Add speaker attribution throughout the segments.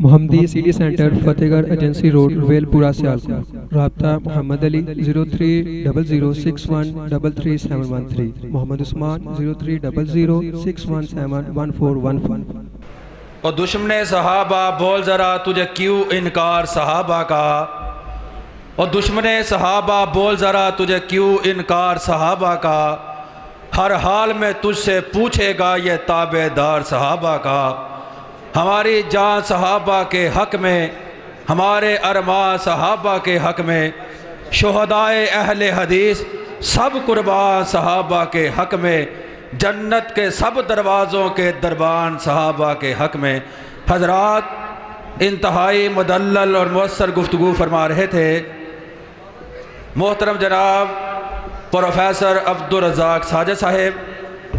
Speaker 1: Mohammadi city centre Fatehgarh agency road Velpura Sialkot रबता Mohammad Ali zero three double zero six one double three seven one three. Mohammad Usman zero three double zero six one seven one four one one
Speaker 2: और दुश्मन सहाबा बोल ज़रा तुझे क्यों इनकार सहाबा का? और दुश्मन सहाबा बोल ज़रा तुझे क्यों इनकार सहाबा का? हर हाल में तुझसे पूछेगा ये ताबेदार सहाबा का। हमारी जान सहाबा के हक में, हमारे अरमा सहाबा के हक में, शहदाए अहल हदीस सब कुर्बान सहाबा के हक में, जन्नत के सब दरवाज़ों के दरबान सहाबा के हक में। हजरात इंतहाई मदल और मौसर गुफ्तु फरमा रहे थे। मोहतरम जनाब, प्रोफेसर अब्दुलरजाक साजिद साहेब,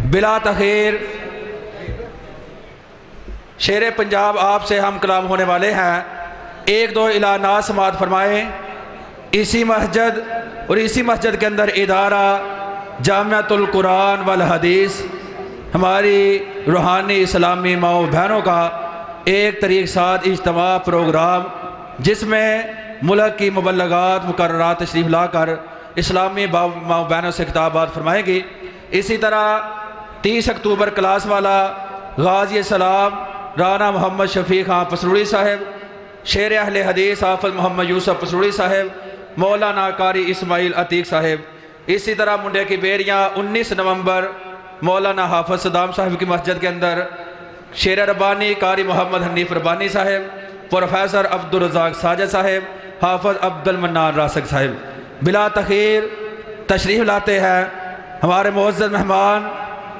Speaker 2: बिला तखीर शेर पंजाब आपसे हम कलाम होने वाले हैं। एक दो इलाना समात फरमाएँ। इसी मस्जिद और इसी मस्जिद के अंदर इदारा जामतुल कुरान वल हदीस, हमारी रूहानी इस्लामी माओ बहनों का एक तरीक साथ इज्तम प्रोग्राम, जिसमें मुल्क की मुबलगात मुकर तशरीफ़ ला कर इस्लामी माओ बहनों से खिताबात फरमाएगी। इसी तरह तीस अक्टूबर क्लास वाला गाजी सलाम राना मोहम्मद शफीक खां पसरूड़ी साहब, शेर अहल हदीस हाफज मोहम्मद यूसफ पसरूड़ी साहब, मौलाना कारी इस्माइल अतीक साहब। इसी तरह मुंडे की बेरियाँ 19 नवंबर मौलाना हाफज सदाम साहब की मस्जिद के अंदर, शेर रबानी कारी मोहम्मद हनीफ रबानी साहब, प्रोफेसर अब्दुलरजाक साजिद साहब, हाफज अब्दुल मन्नान रासक साहब। बिला तखीर, तशरीफ़ लाते हैं हमारे मोज़ मेहमान,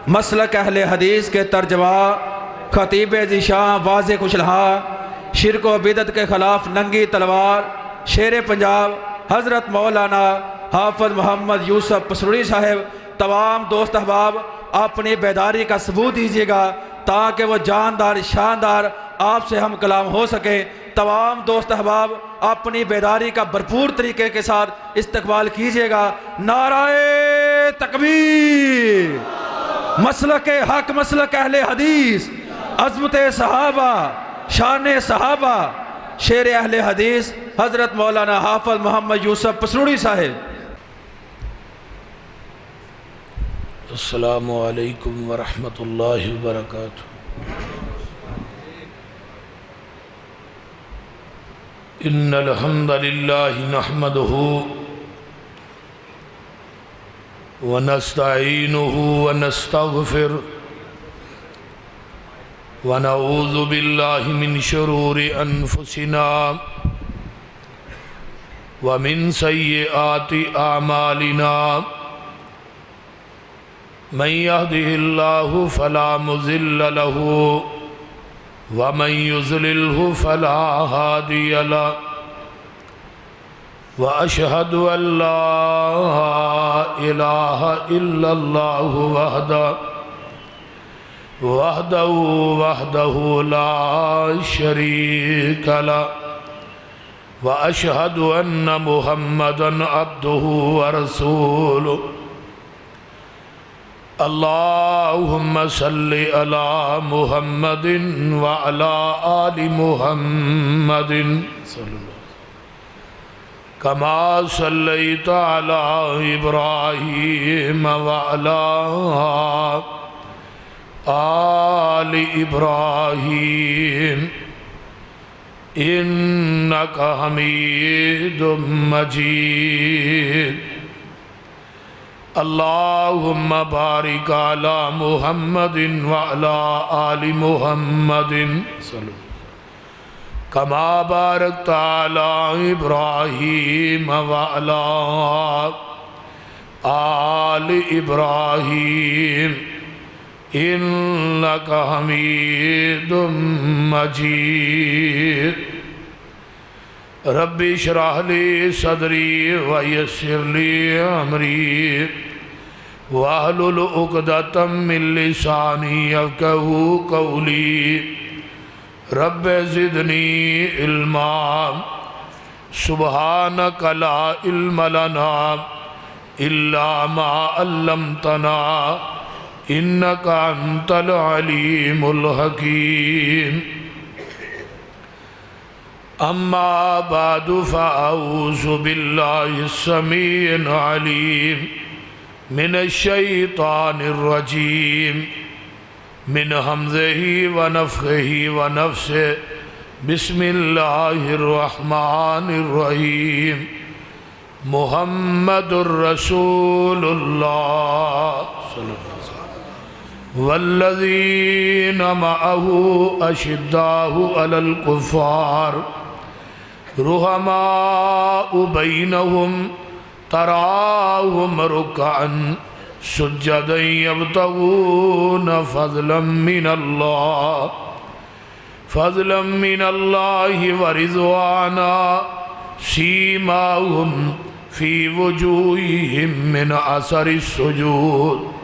Speaker 2: मसलक अहल हदीस के तर्जमा ख़तीब जिशा वाज खुशलहा, शिरक व बिदत के ख़िलाफ़ नंगी तलवार, शेर पंजाब, हज़रत मौलाना हाफज मोहम्मद यूसुफ पसरूड़ी साहब, तमाम दोस्त अहबाब, अपनी बेदारी का सबूत दीजिएगा, ताकि वो जानदार, शानदार आपसे हम कलाम हो सके। तमाम दोस्त अहबाब, अपनी बेदारी का भरपूर तरीके के साथ इस्तकबाल कीजिएगा। नाराय तकबीर मसल के हक मसल कहले हदीस अजमत सहाबा, शान सहाबा, शेर अहल हदीस, हज़रत मौलाना हाफज मोहम्मद यूसुफ पसरूड़ी साहेब।
Speaker 3: असलकम वरहमतुल्लाहि वबरकातुहू। इन्नल हम्दलिल्लाहि नहमदुहू व नस्तईनुहु व नस्तगफिर वनऊज़ बिल्लाह मिन शरूर अनफुसिना वमिन सय्याति आमालिना मन यहदिहिल्लाहु फला मुज़िल्ल लहु वमन युज़लिल्हु फला हादिय लहु वअशहदु अल्ला इलाहा इल्लल्लाहु वहदहु वहदहू वहदहू ला शरीक ला व अशहद अन्न मुहम्मदन अब्दुहु व रसूलु अल्लाहुम्म सल्लि अला मुहम्मदिन व अला आलि मुहम्मदिन कमा सल्लैत अला इब्राहीम व अला आल इब्राहीम, इन्नक हमीद मजीद। अल्लाहुम्म बारिक अला मुहम्मदिन व अला आलि मुहम्मदिन। कमा बारक ताला इब्राहीम व अला इन्नक हमीद मजीद रब्बी शराहली सदरी वयसरली अमरी वाहलुल उकदतम मिल्लिसानी यफकहू कौली रब ज़िदनी इल्मा सुबहान कला इल्म लना इल्ला मा अल्लमतना इन्नका अंतल अलीमुल हकीम अम्मा बाद फ़ाऊज़ु बिल्लाहि समीन अलीम मिन शैतानिर्रजीम मिन हमज़ही व नफ़ही व नफ्स बिस्मिल्लाहिर्रहमानिर्रहीम मुहम्मदुर्रसूलुल्लाह वल्लज़ीन मअहु अशिद्दाहु अलल कुफ़ार रुहमाउ बैनहुम तराहुम रुकअन। सुज्जदन यबतगून फज़लन मिनल्लाह। फज़लन मिनल्लाहि व रिज़वाना सीमाहुम फ़ी वजूहिहिम मिन असरि सुजूद।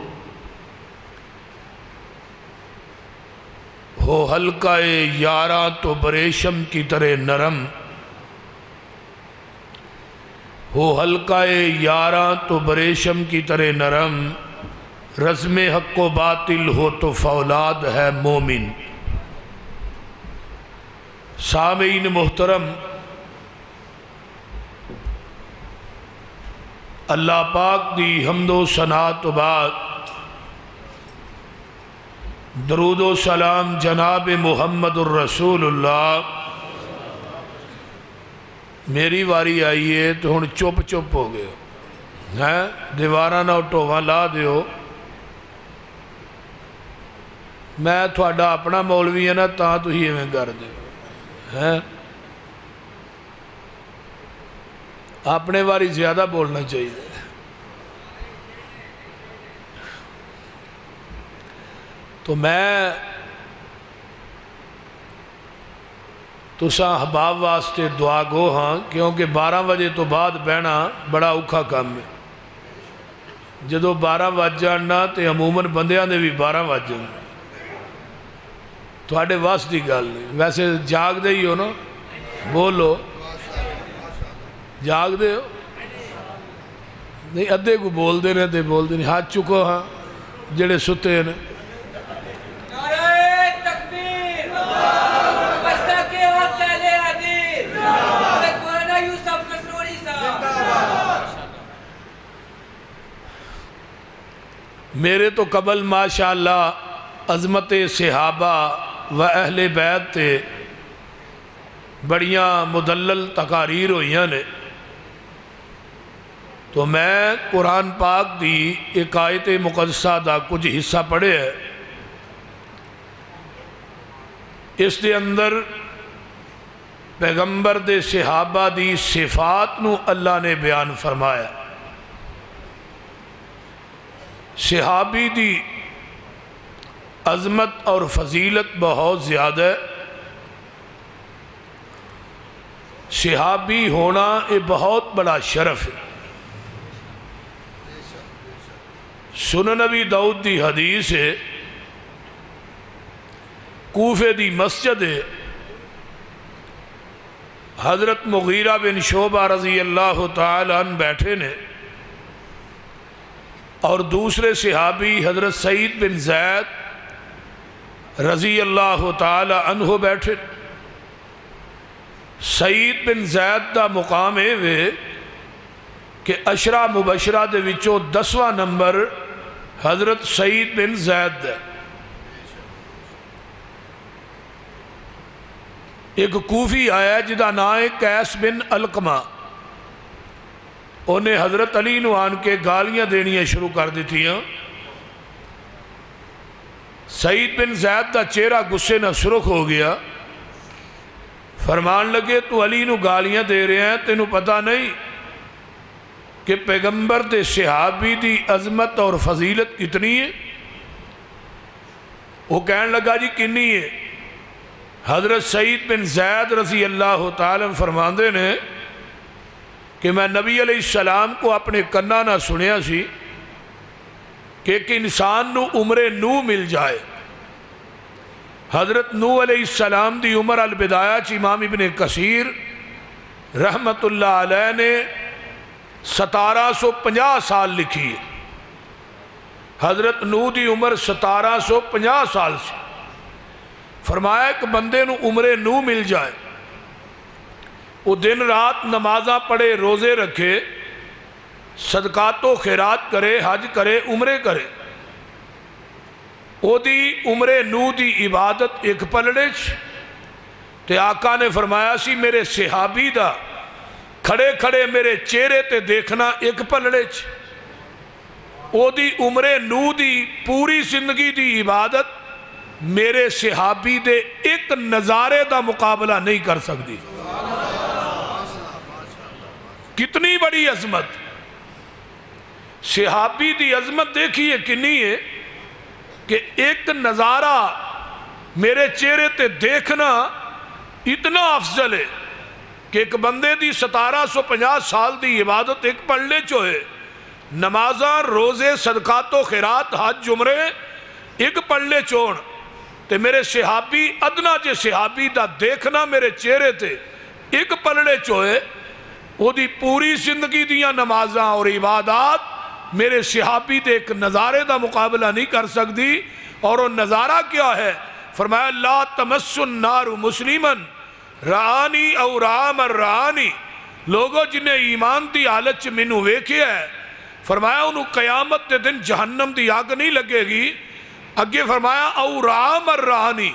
Speaker 3: हो हल्का यारा तो बरेशम की तरह नरम। हो हल्का यारा तो बरेशम की तरह नरम। रस्म हक बातिल हो तो फौलाद है मोमिन। सामीन मोहतरम। अल्लाह पाक दी हमदो सना तो बाद दरूदो सलाम जनाब मुहम्मद रसूलुल्लाह। मेरी वारी आई है तो हूँ चुप चुप हो गए। हैं? दीवारा ना ढोवा ला दियो। मैं थोड़ा अपना मौलवी है ना तो तुम इवें कर दो। हैं? अपने बारी ज़्यादा बोलना चाहिए। तो मैं तुसा हबाब वास्ते दुआ गो हाँ क्योंकि बारह बजे तो बाद बहना बड़ा औखा काम है जो बारह वज जाना तो अमूमन बंदियाँ दे भी बारह वज जाने थोड़े वस की गल नहीं वैसे जागते ही हो ना बोलो जागते हो नहीं अद्धे को बोलते ने तो बोलते नहीं हाथ चुको हाँ जेड़े सुते ने
Speaker 4: नारे तकबीर बस्ता के हक ले हदीर मौलाना यूसुफ कसरोरी साहब
Speaker 3: मेरे तो कबल माशाल्लाह अजमत सहाबा व अहले बैत ते बड़ियाँ मुदलल तकारीर हुई ने। तो मैं कुरान पाक दी एक आयत मुकदसा का कुछ हिस्सा पढ़िया इस दे अंदर पैगंबर दे सहाबा दी सिफात अल्लाह ने बयान फरमाया। सहाबी दी अजमत और फजीलत बहुत ज़्यादा है। सहाबी होना ये बहुत बड़ा शरफ है। सुन नबी दाऊद की हदीस है, कूफे की मस्जिद है। हज़रत मुगीरा बिन शोबा रज़ी अल्लाह तन बैठे ने और दूसरे सिहाबी हज़रत सईद बिन जैद रज़ी अल्लाह तहो बैठे। सईद बिन जैद का मुकाम है वे कि अशरा मुबशरा दे दसवां नंबर हज़रत सईद बिन जैद है। एक कूफी आया जिदा नाम है कैस बिन अलकमा। उन्हें हज़रत अली के गालियाँ देनिया शुरू कर दित्तियाँ सईद बिन जैद का चेहरा गुस्से न सुरख हो गया। फरमान लगे, तू अली गालियाँ दे रहा है, तेन पता नहीं कि पैगंबर के सिहाबी की अजमत और फजीलत कितनी है? वो कह लगा, जी कि है? हज़रत सईद बिन जैद रसी अल्लाह तन फरमाते ने कि मैं नबी सलाम को अपने कन्ना ना सुनिया सी कि एक इंसान नू उम्र नू मिल जाए। हज़रत नू सलाम की उम्र अलबिदाया च इमाम इबन कसीर रहमतुल्लाह अलैह ने सतारह सौ पंजाह साल लिखी है। हज़रत नू की उम्र सतारह सौ पंजाह साल से। फरमाया एक बंदे उम्र नू मिल जाए। वो दिन रात नमाजा पढ़े, रोज़े रखे, सदकातो खैरात करे, हज करे, उमरे करे। ओदी उमरे नू की इबादत एक पलड़े ते आका ने फरमाया, सी मेरे सिहाबी का खड़े खड़े मेरे चेहरे ते देखना एक पलड़े ओदी उमरे नू की पूरी ज़िंदगी की इबादत मेरे सिहाबी दे एक नज़ारे का मुकाबला नहीं कर सकती कितनी बड़ी अजमत। सिहाबी की अजमत देखिए किन्नी है? कि एक नज़ारा मेरे चेहरे ते देखना इतना अफजल है कि एक बंदे की सतारा सौ पंजाह साल की इबादत एक पढ़ने चो है। नमाजा, रोज़े, सदकातो, खैरात, हज जुमरे एक पढ़ने चोन ते मेरे सिहाबी, अदना जे सिहाबी का देखना मेरे चेहरे ते एक पलड़े चोए ओदी पूरी ज़िंदगी दियाँ नमाजा और इबादत मेरे सिहाबी के एक नज़ारे का मुकाबला नहीं कर सकती और वो नज़ारा क्या है? फरमाया, ला तमस्सुन नारु मुस्लिमन, रानी और राम और रानी। लोगों, जिन्हें ईमान की हालत च मैनू वेख्या है, फरमाया उन्होंने कयामत के दिन जहन्नम की अग नहीं लगेगी। अगे फरमाया, औ राम और रानी,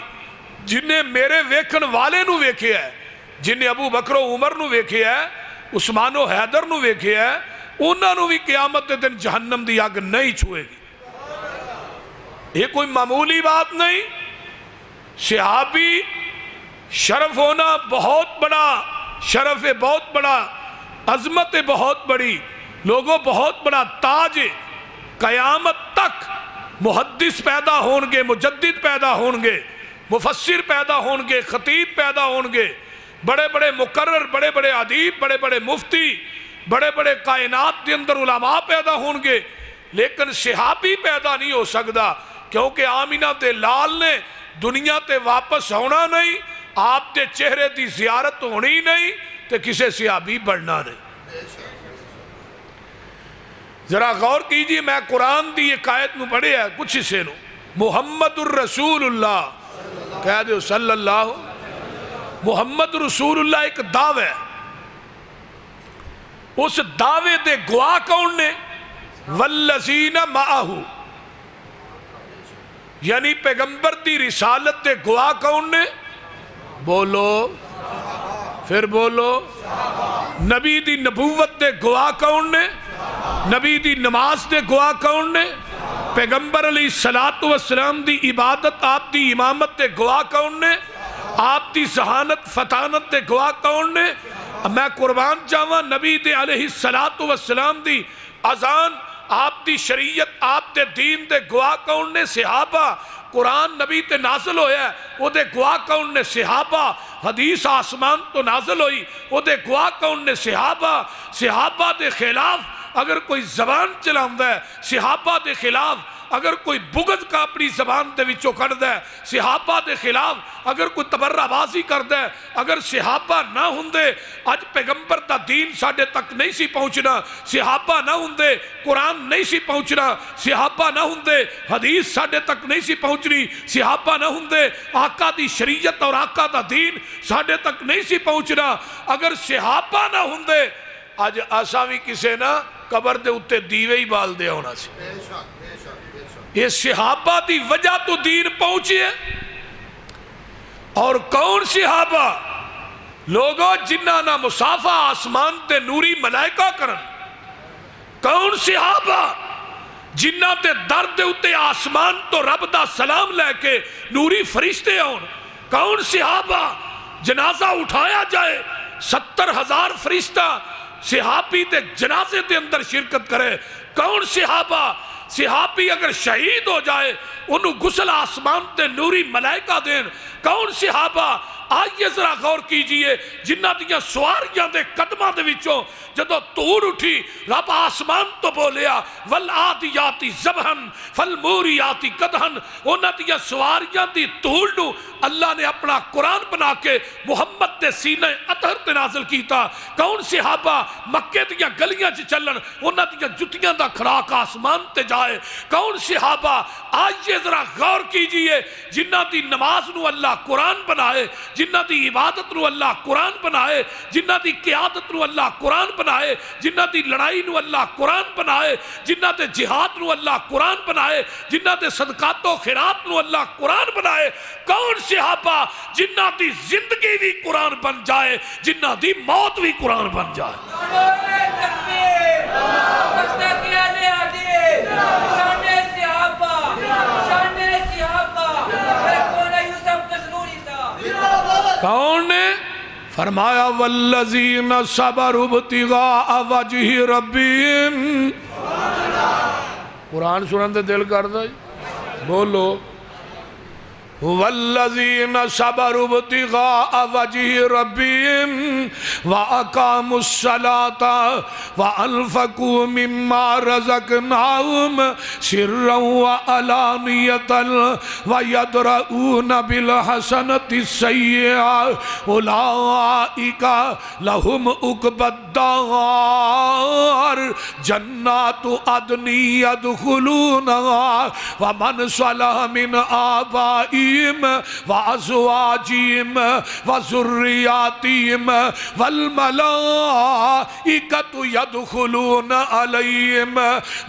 Speaker 3: जिन्हें मेरे वेखन वाले वेख्या है, जिन्हें अबू बकरो उमर वेख्या है उस्मानो हैदर वेख्या है उन्होंने भी क्यामत के दिन जहन्नम की अग नहीं छुएगी। ये कोई मामूली बात नहीं। सिहाबी शरफ होना बहुत बड़ा, शरफ है बहुत बड़ा, अजमत है बहुत बड़ी, लोगों बहुत बड़ा ताज है। कयामत तक मुहदस पैदा होंगे, मुजद्दिद पैदा होंगे मुफसर पैदा होंगे, खतीब पैदा होंगे बड़े बड़े मुकर्र बड़े बड़े अदीब बड़े बड़े मुफ्ती बड़े बड़े कायनात के अंदर उलामा पैदा होंगे, लेकिन सिहाबी पैदा नहीं हो सकता क्योंकि आमिना ते लाल ने दुनिया ते वापस आना नहीं आपके चेहरे की जियारत होनी नहीं तो किसी सिहाबी बनना नहीं। जरा गौर कीजिए, मैं कुरान की एक आयत में पढ़े कुछ हिस्से मुहम्मद रसूलुल्लाह, कह दो सल्लल्लाहु मुहम्मद रसूलुल्लाह एक दावा। है उस दावे दे गवाह कौन ने? वल्लजीन माहू यानी पैगंबर की रिसालत के गवाह कौन ने? बोलो। फिर बोलो। नबी की नबूवत के गवाह कौन ने? नबी की नमाज़ के गवाह कौन ने? पैगंबर अली सलात वसलाम की इबादत आप की इमामत के गवाह कौन ने? आप की जहानत फतानत के गवाह कौन ने? मैं कुर्बान चाहवा नबी दे अलही सलात वसलाम की अजान आप की शरीयत आप दे दीन दे गवाह कौन ने? सिहाबा। कुरान नबी ते नाजल होया ओदे गुआ कौन ने? सिहाबा। हदीस आसमान तो नाजल हुई ओदे गुआ कौन ने? सिहाबा। सिहाबा के खिलाफ अगर कोई जबान चला सिहाबा के खिलाफ अगर कोई बुगज का अपनी जबान के है सिहाबा के खिलाफ अगर कोई तबर्राबाजी करता है अगर सिहाबा ना होंगे अज पैगंबर का दीन साढ़े तक नहीं सी पहुँचना, सिहाबा ना होंगे कुरान नहीं सी पहुँचना, सिहाबा ना होंगे हदीस साढ़े तक नहीं सी पहुंचनी, सिहाबा ना होंगे आका की शरीयत और आका का दीन साढ़े तक नहीं सी पहुँचना, अगर सिहाबा ना होंगे अज असा भी किसी ना कबर के उत्ते दीवे ही बालदे होना सी। ये सिहाबा की वजह तो दीन पहुँचे और कौन सिहाबा? लोगों जिन्ना ना मुसाफा आसमान ते नूरी मलायका करन। कौन सिहाबा? जिन्ना ते दर्द उत्ते आसमान तो रब का सलाम लैके नूरी फरिश्ते आन कौन सिहाबा? जनाजा उठाया जाए, सत्तर हज़ार फरिश्ता सिहाबी के जनाजे के अंदर शिरकत करे। कौन सिहाबा? सिहाबी अगर शहीद हो जाए उन्होंने गुसल आसमान ते नूरी मलाइका देन कौन सिहाबा आइए जरा गौर कीजिए, जिन्हों के कदमों के जो धूड़ उठी, रब आसमान तो बोलिया वल आदि याति जबहन, फल मूरी आती कदहन उन्होंने सवारियाँ की धूड़ न अल्लाह ने अपना कुरान बना के मुहम्मद के सीने अतहर ते नाजल किया कौन सिहाबा मक्के च चलन उन्होंने जुतियाँ का खुराक आसमान ते जाए। कौन सिहाबा, आइए जरा गौर कीजिए, जिन्हों की नमाज़ न अल्लाह कुरान बनाए जिन्हों की इबादत को अल्लाह कुरान बनाए, जिन्ह की क्यादत को अल्लाह कुरान बनाए, जिन्ह की लड़ाई को अल्लाह कुरान बनाए, जिन्हें जिहाद को अल्लाह कुरान बनाए, जिन्हें सदकातों खिरात को अल्लाह कुरान बनाए, कौन सिहाबा जिन्हों की ज़िंदगी भी कुरान बन जाए, जिन्ह की मौत भी कुरान बन जाए? कौन ने फरमाया वल्लजीन सबर उबतिगा वजही रबीम कुरान सुनने दिल कर दो। बोलो। वल्लजीन सबर उबतिगा वजही रब्बीम व अकामुस्सलाता व अनफकू मिम्मा रज़कनाहुम सिर्रन व अलानियतन व यदरऊन बिल हसनति सय्या उलाइका लहुम उकबद्दार जन्नातु अदनी यदखुलूनहा व मन सलह मिन आबाइम व अज़वाजिम व ज़ुर्रियातिम वल मलाइकतु यदखुलून अलैहिम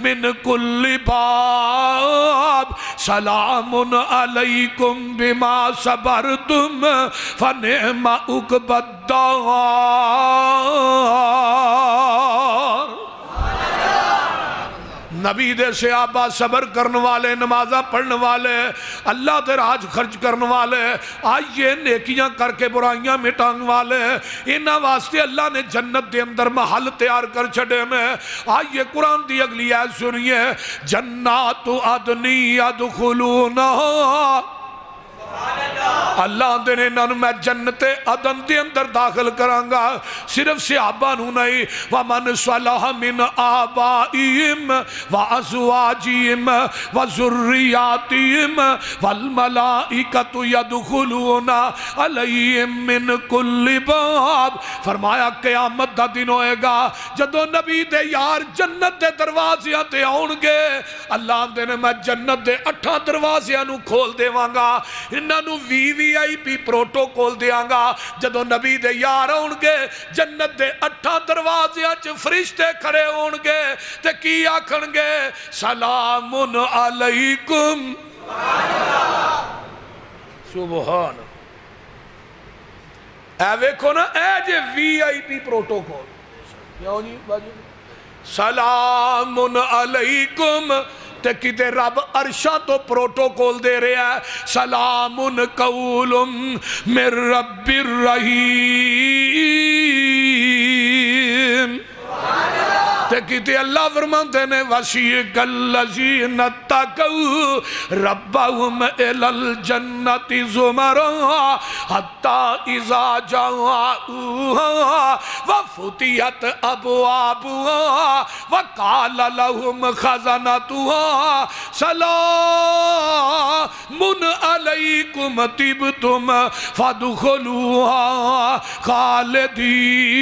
Speaker 3: मिन कुल्लि बाब सलामुन अलैकुम बिमा सबरतुम नबी दे सियाबा सबर करने वाले, नमाजा पढ़ने वाले, अल्लाह के राज खर्च करने वाले, आइए नेकियाँ करके बुराइयाँ मिटाने वाले, इन्हों वास्ते अल्लाह ने जन्नत के अंदर महल तैयार कर छे में। आइए कुरान की अगली आयत सुनिए जन्ना तो अदनी अदखुलूना। अल्लाह आंदे ने इन्हों मैं जन्नत अदन के अंदर दाखिल करांगा। सिर्फ़ सिहाबा नहीं व मन सलाह मिन आबाइम व अज़वाजिम व ज़ुर्रियातिम, वल मलाइकतु यदखुलूना अलैहिम मिन कुल्लि बाब। फरमाया, क़यामत दा दिन होएगा, जदों नबी दे यार जन्नत दे दरवाज़ियाँ ते आउणगे अल्लाह आंदे ने मैं जन्नत दे अठां दरवाज़ियाँ खोल देवांगा। इन्हों V V I P protocol देंगा जदों नबी दे यार आउणगे जन्नत दे अठां दरवाजियाँ च फरिश्ते खड़े होणगे, ते की आखणगे? सलामुन अलैकुम। सुबहान। वेखो ना ए जे वी आई पी प्रोटोकॉल। जी सलामुन अलैकुम। किते रब अरशा तो प्रोटोकॉल दे रहा है। सलाम उन कौलुम मेर रबिर रहीम। ते किते अल्लाह फरमाते ने, वसी कल्लजीन तकऊ रब्बहुम इलल जन्नति जुमरा, हत्ता इजा व फुतियत अबवाबुहा, व काल लहुम खज़नतुहा अलैकुम तिबतुम फदखुलूहा, खालिदीन।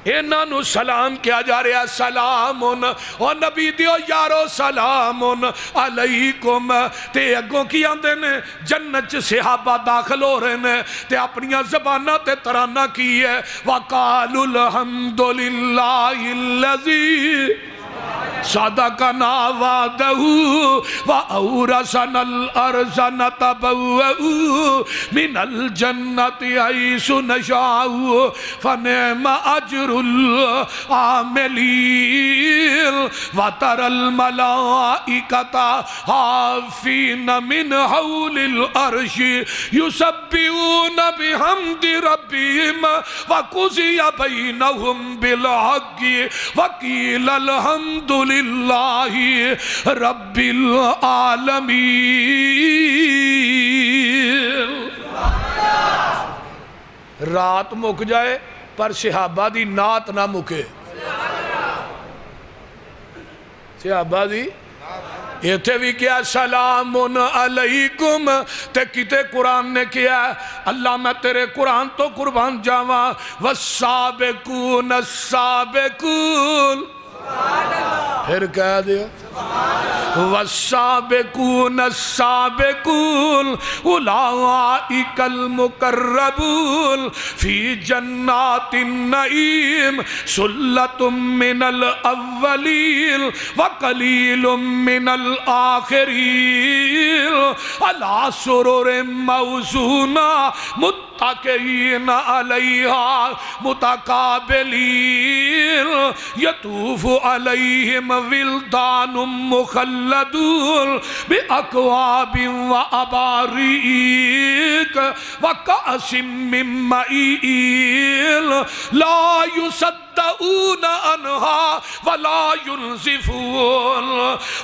Speaker 3: इन्हों सलाम किया जा रहा, सलाम उन और नबी दियो यारो, सलाम उन अलैकुम। ते अगों की आंदे ने, जन्नत च सिहाबा दाखिल हो रहे ने, ते अपनिया जबाना ते तराना की है? वकालुल हमदुलिल्लाहिल्लज़ी। सदकना वादहू व औरसनल अर्जन तबऊ मिनल जन्नत ऐसु नशाऊ फनेम अजरुल आमिलीन व तरल मलाइकता हाफीन मिन हौलिल अर्शि युसब्बिहून बिहम्दि रब्बिहिम व कुज़िय बैनहुम बिल हक़्क़ि व क़ील अल्हम्दुलिल्लाहि रब्बिल आलमीन रात मुक जाए, पर सिहाबा दी नात ना मुके। सिहाबा दी? इथे भी क्या, सलामुन अलैकुम, ते किते कुरान ने किया, अल्लाह मैं तेरे कुरान तो कुर्बान जावा वसाबिकून साबिकून। फिर कह दियो वसाबिकून साबिकूल उलाइकल मुकर्रबूल फ़ी जन्नातिन नईम, सुल्लतुम मिनल अव्वलीन व कलीलुम मिनल आखिरीन अला सुरुर मौजूना मुत्तकीन अलैहा मुतकाबिलीन यतूफु अलैहिम विल्दानुम मुखल्लदून बिअकवाबिन व अबारीक व कअसिम मिन मईन ला युसद्दऊन अनहा वला युनसिफून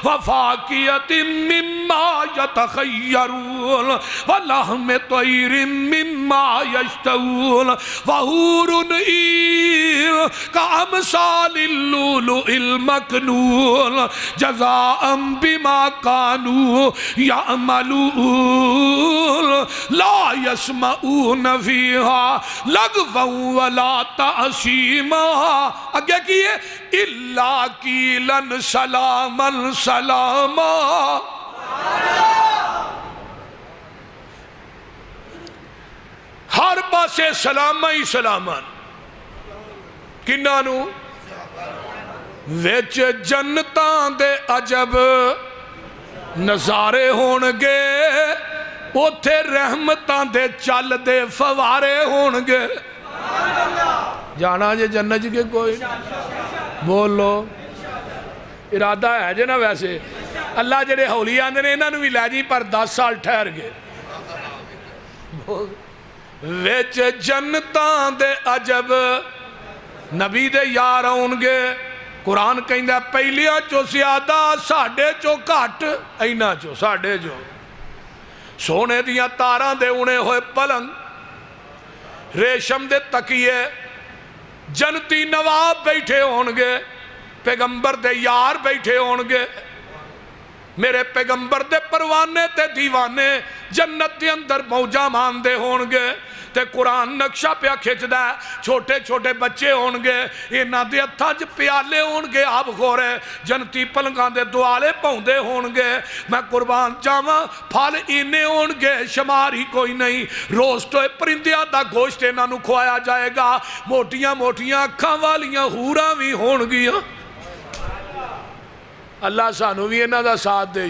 Speaker 3: वफाकियतिन मिम्मा यतखय्यरून वलहम तैरिम मिम्मा यश्तऊन वहूरुन ईल कामसालिल लुलुइल मकनून जज़ाअम बिमा कानू यामलून ला यस्मऊन फीहा लगवं वला तासीमा अगे की है इल्ला कीलन सलामन सलामा। हर पासे सलामा ही सलामन विच जन्नतां दे अजब नज़ारे होणगे उथे रहमतां दे चलदे फवारे होणगे। जाना जे जन्नत के कोई। बोलो। इरादा है जे ना वैसे। अल्लाह जेडे हौली आंदे ने, इन्हों भी लै जी, पर दस साल ठहर गए। विच जन्नतां दे अजब नबी दे यार आउणगे कुरान कहता पहलिया चो ज़्यादा साढ़े चो घट इन्हों चो साढ़े चो। सोने दिया तारा दे उणे होए पलंग। रेशम दे तकिए। बैठे होणगे पैगंबर दे यार बैठे होणगे मेरे पैगंबर दे परवाने ते दीवाने जन्नत के अंदर मौजा मानते होणगे ते कुरान नक्शा पिया खिंचदा छोटे छोटे बच्चे दे हत्थां 'च प्याले होणगे आप खोरे, जनती पलंगां दे दुआले पाउंदे होणगे। मैं कुर्बान जावां फल इन्ने होणगे, शुमार ही कोई नहीं। रोस्ट होए परिंदियाँ दा गोश्त इन्हां नूं खुआया जाएगा मोटियाँ मोटियाँ अखां वालियाँ हूरां भी अल्लाह सानू भी इन्हों का साथ दे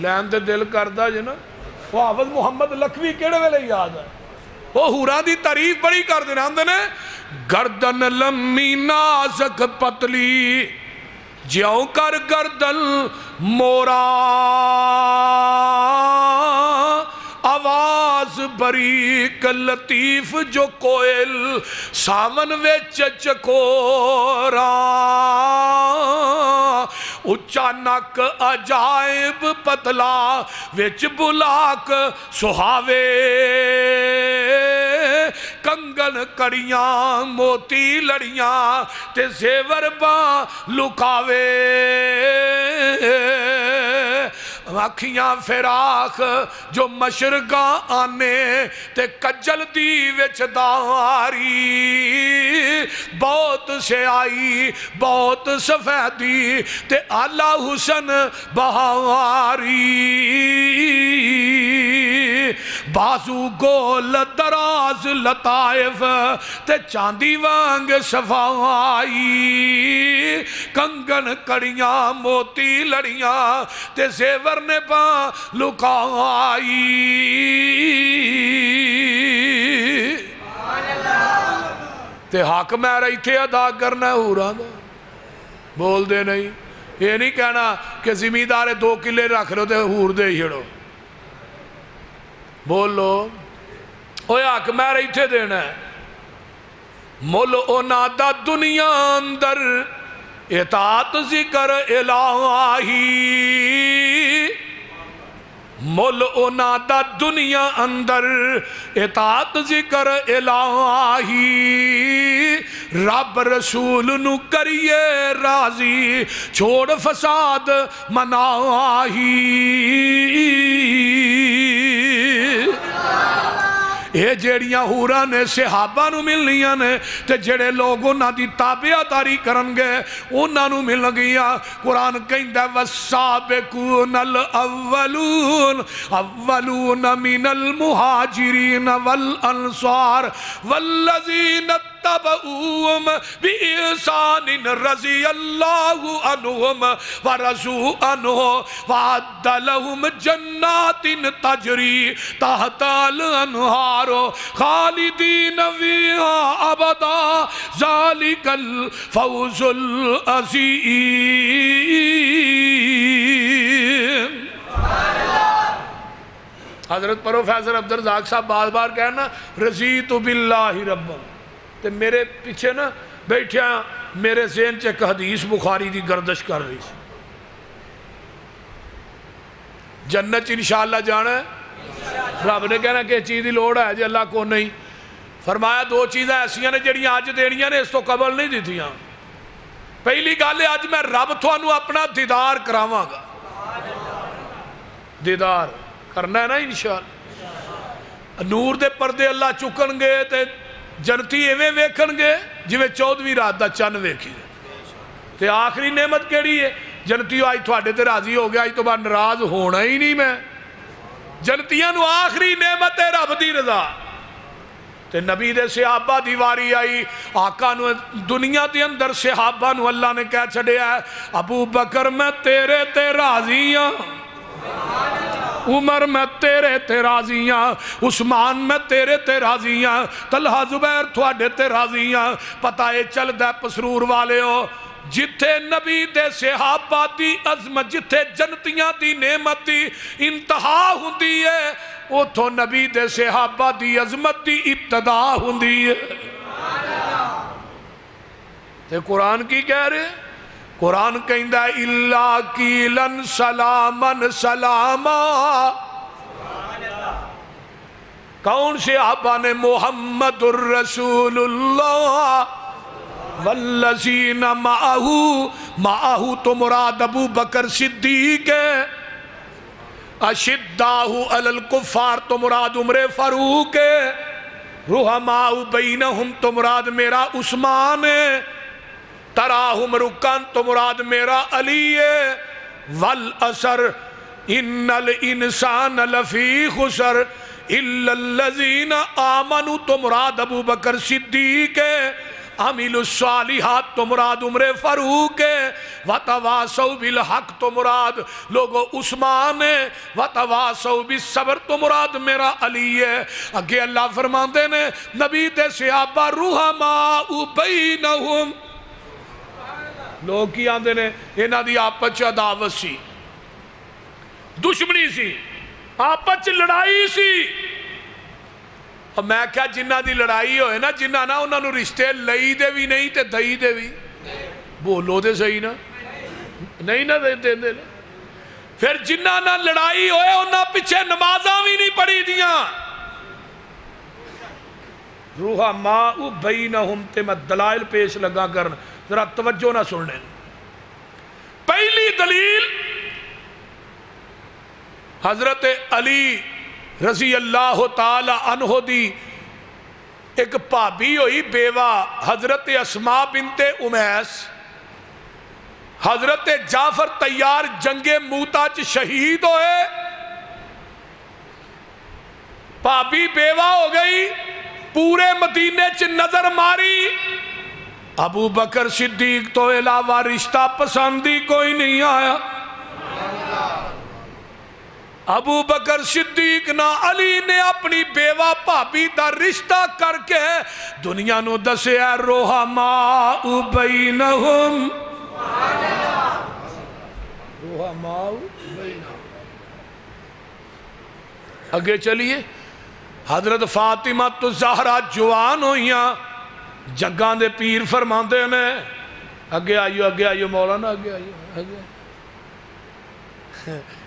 Speaker 3: लैन तो दिल करता जे ना वो मुहम्मद लखवी केड़े वेले याद है? वो हूरा की तारीफ़ बड़ी करते ने आंदे ने, गर्दन लम्मी नाजक पतली ज्यो कर गर्दन मोरा। आवाज़ बरीक लतीफ जो कोयल सावन विच चकोरा। उच्चा नक अजायब पतला विच बुलाक सुहावे कंगन कड़ियाँ मोती लड़ियाँ ते जेवर बा लुकावे अखियाँ फिराख, जो मशरगा आने, ते कजल दी विच दारी। बहुत सियाई बहुत सफेदी, ते आला हुसन बहारी। बाजू गोल दराज लताइफ ते चांदी वांग सफ़ाई कंगन कड़ियाँ, मोती लड़िया, ते जेवर ने पा लुकाई ते हक मैं इतने अदा करना हूरा बोलते नहीं, ये नहीं कहना कि जिमीदार दो किले रख लो तो हूर दे छड़ो। बोलो हक मैं इतने देना मुल ओना का दुनिया अंदर इतात ज़िक्र मुल ओना का दुनिया अंदर इतात ज़िक्र इलाही रब रसूल करिए राज़ी छोड़ फसाद मनाही ये जड़िया हूर ने सिहाबा मिलनिया ने तो जोड़े लोग उन्होंने ताबेदारी करे उन्होंने मिल गई कुरान कहता वसाबेकून अल अव्वलून अव्वलून मिनल मुहाजिरीन वल अंसार वल्लजीन तबऊम बिसान रज़ी अल्लाह अनुम हज़रत अब्दुल साहब बार बार कहना रज़ी तो बिल्ला रब्बम तो मेरे पिछे ना बैठा मेरे जेन च एक हदीस बुखारी की गर्दश कर रही थी जन्नत इंशाला जाना रब ने कहना किस चीज़ की लड़ है, जे अल्लाह को नहीं। फरमाया, दो चीज़ा ऐसा ने जड़िया अज देनिया ने, इस तो कबल नहीं दिखा पहली गल अज मैं रब थानू अपना दीदार करावगा। दीदार करना है ना इंशाल नूर दे परदे अल्लाह चुकन गए तो ਜਨਤੀ ਐਵੇਂ ਵੇਖਣਗੇ ਜਿਵੇਂ 14ਵੀਂ ਰਾਤ ਦਾ ਚੰਨ ਵੇਖੀ ਤੇ ਆਖਰੀ ਨੇਮਤ ਕਿਹੜੀ ਹੈ ਜਨਤੀ ਅੱਜ ਤੁਹਾਡੇ ਤੇ ਰਾਜ਼ੀ ਹੋ ਗਿਆ ਅੱਜ ਤੋਂ ਬਾਅਦ ਨਾਰਾਜ਼ ਹੋਣਾ ਹੀ ਨਹੀਂ ਮੈਂ ਜਨਤੀਆਂ ਨੂੰ ਆਖਰੀ ਨੇਮਤ ਹੈ ਰੱਬ ਦੀ ਰਜ਼ਾ ਤੇ ਨਬੀ ਦੇ ਸਹਾਬਾ ਦੀ ਵਾਰੀ ਆਈ ਆਕਾ ਨੂੰ ਦੁਨੀਆ ਦੇ ਅੰਦਰ ਸਹਾਬਾ ਨੂੰ ਅੱਲਾ ਨੇ ਕਹਿ ਛੱਡਿਆ ਅਬੂ ਬਕਰ ਮੈਂ ਤੇਰੇ ਤੇ ਰਾਜ਼ੀ ਆ उमर, मैं तेरे ते राज़ी हाँ। उस्मान, मैं तेरे ते राज़ी हाँ। तलहा, जुबैर थोड़े ते राज़ी हाँ। पता ये चलता पसरूर वाले हो जिथे नबी दे सहाबा दी अजमत जिथे जनतियाँ दी नेमत दी इंतहा हुंदी है, उथों नबी दे सहाबा दी अजमत दी इब्तदा हुंदी है। ते कुरान की कह रहे कुरान कहता इल्ला कीलन सलामन सलामा कौन से आबा ने मोहम्मद माहू माहू तो मुराद अबू बकर सिद्दीक है अशिद्दाहु अलल कुफार तो मुराद उमरे फारूक है रुहमाउ बैनहुम तो मुराद मेरा उस्मान है तराहुम रुकन तो मुराद मेरा अली वल असर, इन्नल इंसान लफी खुसर, इल्लल्लजीन आमनु तो मुराद अबू बकर सिद्दीक अमिलुस्सालिहात तो मुराद उम्र फारूक वतवासौ बिल हक तो मुराद लोगो उस्मान वतवासौ बिल सबर तो मुराद मेरा अली है। अगे अल्लाह फरमाते ने, नबी दे सहाबा रूहमा लोग की आते ने, इन्हों की आपस अदावत सी। दुश्मनी सी, आपस लड़ाई सी। और मैं क्या जिन्हों की लड़ाई होए ना जिन्ना ना उन्होंने रिश्ते लई दे भी नहीं ते दई दे भी बोलो तो सही ना। नहीं ना दे देंगे फिर जिन्ना ना लड़ाई होए उन्होंने पिछे नमाजा भी नहीं पढ़ी दिया। रूहा माँ उ बई ना हम ते मैं दलाइल पेश लगा करन। जरा तवज्जो ना सुन सुनने पहली दलील हज़रत अली रज़ी अल्लाह तहो दी। एक भाभी हुई, बेवा हज़रत असमा बिनते उमैस। हज़रत जाफ़र तैयार जंगे मूता च शहीद होए। भाभी बेवा हो गई, पूरे मदीने च नज़र मारी। अबू बकर सिद्दीक तो इलावा रिश्ता पसंद ही कोई नहीं आया। अबू बकर सिद्दीक ना अली ने अपनी बेवा भाभी का रिश्ता करके दुनिया नु दसिया रोहा माँ उबई नहुम रोहा माँ अगे चलिए, हज़रत फातिमा तो जहरा जवान हुई जग्गा के पीर फरमाते ने अगे आइयो अगे आइयो मौलाना अगे आइयो अगे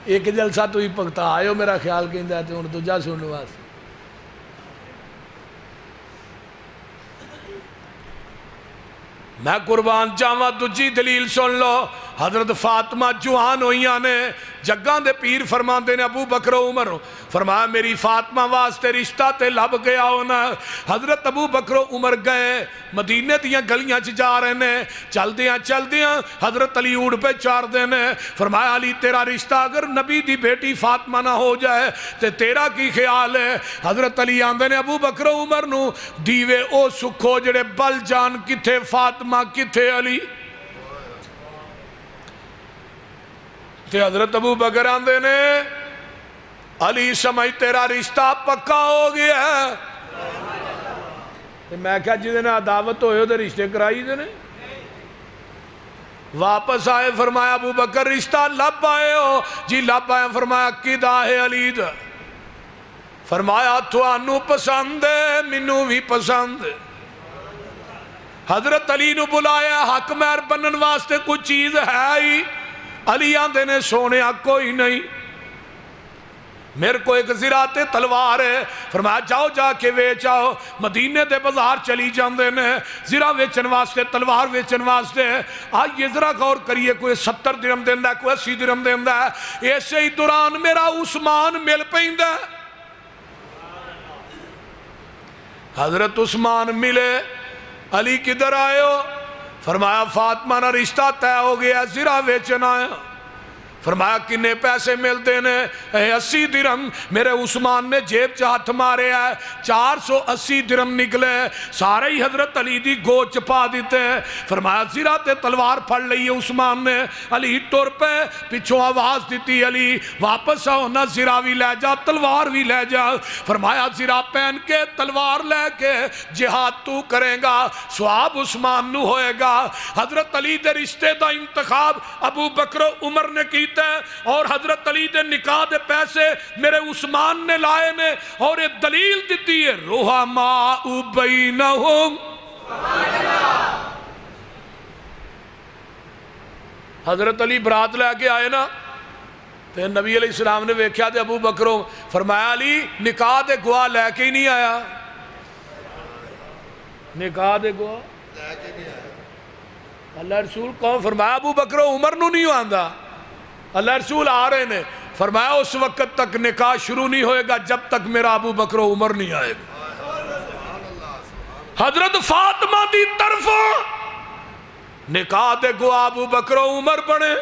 Speaker 3: एक जलसा तु भगता आयो मेरा ख्याल कहता तो हूँ दूजा सुनने वास्ते मैं कुर्बान चाहवा दूजी दलील सुन लो हज़रत फातमा जवान हुई ने, जग्गा दे पीर फरमाते ने, अबू बकर उमर, फरमाया, मेरी फातमा वास्ते रिश्ता ते लब गया होना। हज़रत अबू बकर उमर गए, मदीने दियाँ गलियाँ जा रहे ने, चलदियाँ चलदियाँ हज़रत अली ऊड़ पे चारते ने, फरमाया, अली, तेरा रिश्ता अगर नबी की बेटी फातमा ना हो जाए तो तेरा की ख्याल है? हज़रत अली आंदे ने, अबू बकर उमर नु ओ सुखो जड़े बल जान किथे फातमा किथे अली? ते हज़रत अबू बकर आंदे ने, अली समझ तेरा रिश्ता पक्का हो गया मैं क्या जिदे नाल दावत होए, ओदे रिश्ते कराई दे ने वापस आए, फरमाया, अबू बकर, रिश्ता लब आए हो। जी लब आए, फरमाया, किदा है अली फरमाया थानू पसंद है, मैनू भी पसंद हज़रत अली बुलाया, हक मैर बनने वास्ते कोई चीज़ है ही? अली आंदे ने सोने कोई नहीं। मेरे को एक जिरा ते तलवार है। फरमाया, जाओ जाके वेच आओ। मदीने के बाज़ार चली जाते ने। जिरा वेचन वास्ते, तलवार वेचन वास्ते। आइए जरा गौर करिए, कोई सत्तर दिरम देंदा कोई अस्सी दिरम देंदा इसे ही दौरान मेरा उस्मान मिल पैंदा हज़रत उस्मान मिले। अली किधर हो? फरमाया फातमा ना रिश्ता तय हो गया सिरा वेचना आया फरमाया किन्ने पैसे मिलते ने? अस्सी दिरम मेरे उस्मान ने जेब च हथ मारे है। चार सौ अस्सी दिरम निकले सारे ही हज़रत अली दी च पा दिते फरमाया सिरा ते तलवार फड़ ली है उस्मान ने। अली टुर पे, पिछों आवाज़ दी अली, वापस आओ, ना सिरा भी लै जा, तलवार भी लै जा। फरमाया सिरा पहन के तलवार लैके जिहाद तू करेगा, स्वाब उस्मान होएगा। हज़रत अली दे रिश्ते का इंतखाब अबू बकर उमर ने की कीता और हज़रत अली के निकाह के पैसे मेरे उस्मान ने लाए ने और ये दलील दी है, रोहा मा उबई न हो हज़रत अली बरात लैके आए ना तो नबी अली सलाम ने वेख्या अबू बकरो, फरमाया, अली, निकाह के गुआ लैके ही नहीं आया। निकाह के गुआ अल्लाह रसूल कौन फरमाया, अबू बकरो, उमर नहीं आंदा। अल्लाह रसूल आ रहे ने फरमाया, उस वक्त तक निकाह शुरू नहीं होएगा जब तक मेरा अबू बकरो उमर नहीं आएगा। हज़रत फातिमा की तरफों निकाह दे गुआ अबू बकरो उमर बने।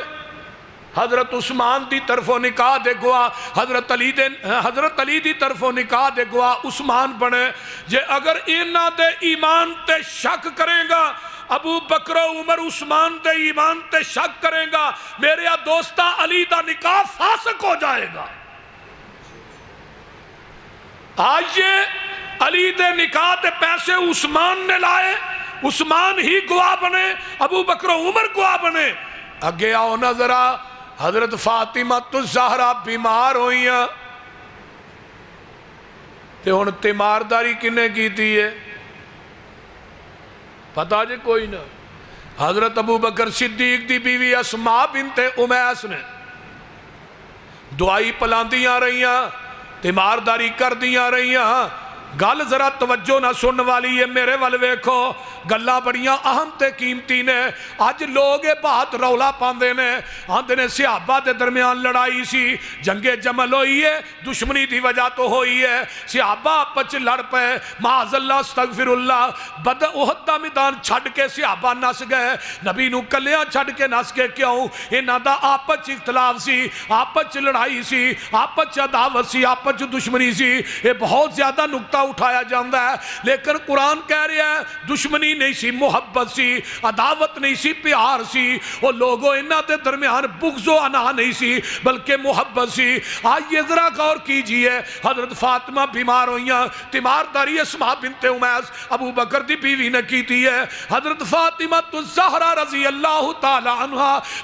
Speaker 3: हज़रत उस्मान की तरफों निकाह दे गुआ, हज़रत अली दे, हज़रत अली की तरफों निकाह दे गुआ उस्मान बने। जे अगर इन्हों ईमान ते शक करेगा अबू बकर उमर उस्मान ते ईमान ते शक करेगा, मेरे दोस्ता अली का निकाह फासक हो जाएगा। आज ये अली दे निकाह ते पैसे उस्मान ने लाए, उस्मान ही गुआ बने, अबू बकर उमर गुआ बने। अगे आओ ना जरा, हज़रत फातिमा तो जहरा बीमार हुई ते हूँ तिमारदारी किन्ने की है? पता जे कोई ना। हज़रत अबू बकर सिद्दीक की बीवी असमा बिनते उमैस ने। दवाई पलांदियाँ रही तिमारदारी कर दिया रही गल जरा तवज्जो ना सुनने वाली है, मेरे वाल वेखो, गल्ला बड़िया अहम ते कीमती ने। अज लोग बात रौला पाते ने। आते ने सियाबा के दरम्यान लड़ाई सी, जंगे जमल है, दुश्मनी की वजह तो हुई सियाबा आपस लड़ पे महाजल्ला सतफिरुल्ला बद उहद का मैदान छड़ के सियाबा नस गए। नबी न कलिया छड़ के नस के क्यों? इन्हों का आपस इख्तलाफ सी, आपस लड़ाई सी, आपस अदावत सी, आपस दुश्मनी सी। ये बहुत ज़्यादा नुकता उठाया जाता है। लेकिन कुरान कह रहा है, दुश्मनी नहीं सी, मुहब्बत सी, अदावत नहीं सी, प्यार सी। वो लोगों इन्हों के दरम्यान बुगजो अना नहीं सी, बल्कि मुहब्बत सी। आइए जरा गौर कीजिए, हज़रत फातिमा बीमार हुई तिमारदारी इसमा बिनते उमैस, अबू बकर की बीवी ने की थी है। हज़रत फातिमा तो जहरा रज़ी अल्लाह तला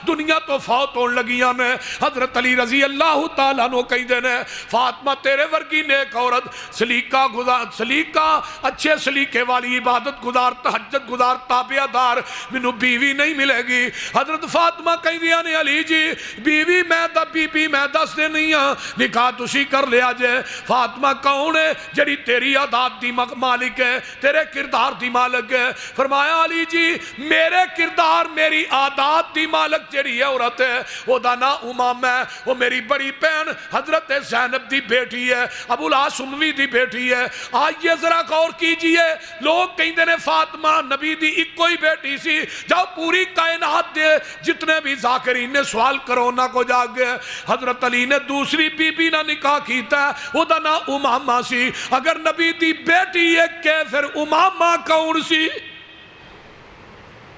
Speaker 3: दुनिया तो फौत होने लगिया ने। हज़रत अली रज़ी अल्लाह तला कहते हैं फातिमा, तेरे वर्गी नेक औरत, सलीका गुजार सलीका, अच्छे सलीके वाली इबादत गुजार तहजत गुजार ताबियादार मैनू बीवी नहीं मिलेगी। हज़रत फातिमा कहदिया ने अली जी, बीवी मैं दा, बीबी मैं दस दे नहीं हाँ निकाह तुसी कर लिया जे। फातिमा कौन है? जड़ी तेरी आदात की मालिक है, तेरे किरदार की मालिक है। फरमाया, अली जी, मेरे किरदार मेरी आदात की मालिक जड़ी है, औरत है। ओदा ना उमाम है, वो मेरी बड़ी भैन हज़रत जैनब की बेटी है, अबुल आसुमवी दी बेटी है। आइए जरा गौर कीजिए। लोग कहते ने, फातिमा नबी दी इको ही बेटी सी। जाओ पूरी कायनात दे, जितने भी जाकरीन ने सवाल करो ना को जागे। हज़रत अली ने दूसरी बीबी ना निकाह कीता, ओदा ना उमामा सी। अगर नबी दी बेटी है के फिर उमामा कौन सी?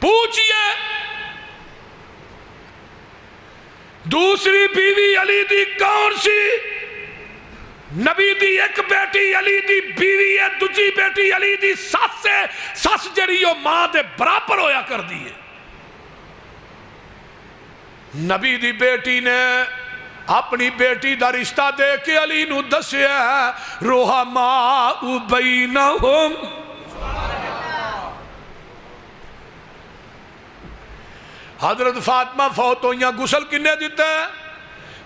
Speaker 3: पूछिए। दूसरी बीवी अली दी कौन सी? नबी दी एक बेटी, अली दी बीवी है, दूजी बेटी, अली दी सस है। सस जड़ी ओ माँ दे बराबर होया कर दी है। नबी दी बेटी ने अपनी बेटी का रिश्ता दे के अली दसिया रोहा मा उबई न होम। हज़रत फातिमा फौत होइया गुसल किन्ने दिता है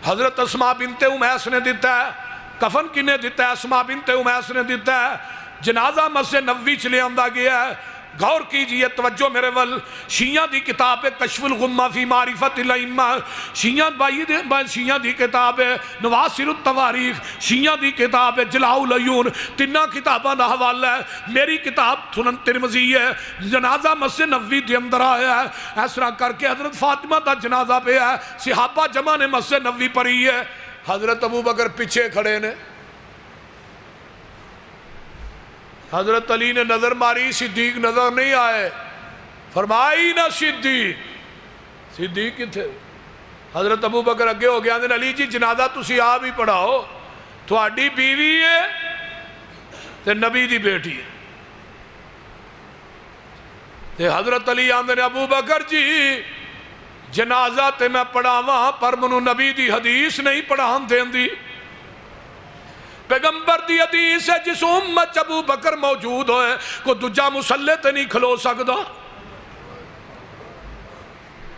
Speaker 3: हज़रत असमा बिनते उमैस ने दिता है। कफन किन्ने दिता है? असमा बिनते उमैस ने दिता है। जनाजा मस्जिद नबी च लिया गया है। गौर कीजिए, तवज्जो मेरे वल, शिया की किताब है, कशफुल गुम्मा फ़ी मारिफत इमा शिया बाई शिया की किताब है नवाज़ सिर तवारीख। शिया की किताब है, जलाउल अयून। तिना किताबों का हवाला है। मेरी किताब सुनन तिरमजी है। जनाजा मस्जिद नबी के अंदर आया है। इस तरह करके हज़रत फातिमा का जनाजा पे है। सिहाबा जमा ने मस्जिद नबी पढ़ी है। हज़रत अबू बकर पीछे खड़े ने। हज़रत अली ने नज़र मारी सिद्दीक नज़र नहीं आए। फरमाई ना सिद्दीक। सिद्दीक किथे? हज़रत अबू बकर अगे हो गया आंदे ने, अली जी जनाजा तुसी आप ही पढ़ाओ। थोड़ी बीवी है ते नबी की बेटी है। हज़रत अली आंदे ने अबू बकर जी जनाजा ते मैं पढ़ावा, पर मैनू नबी दी हदीस नहीं पढ़ान देंदी। पैगंबर की हदीस है, जिस उम्मत अबू बकर मौजूद होए को दूजा मुसले ते नहीं खलो सकता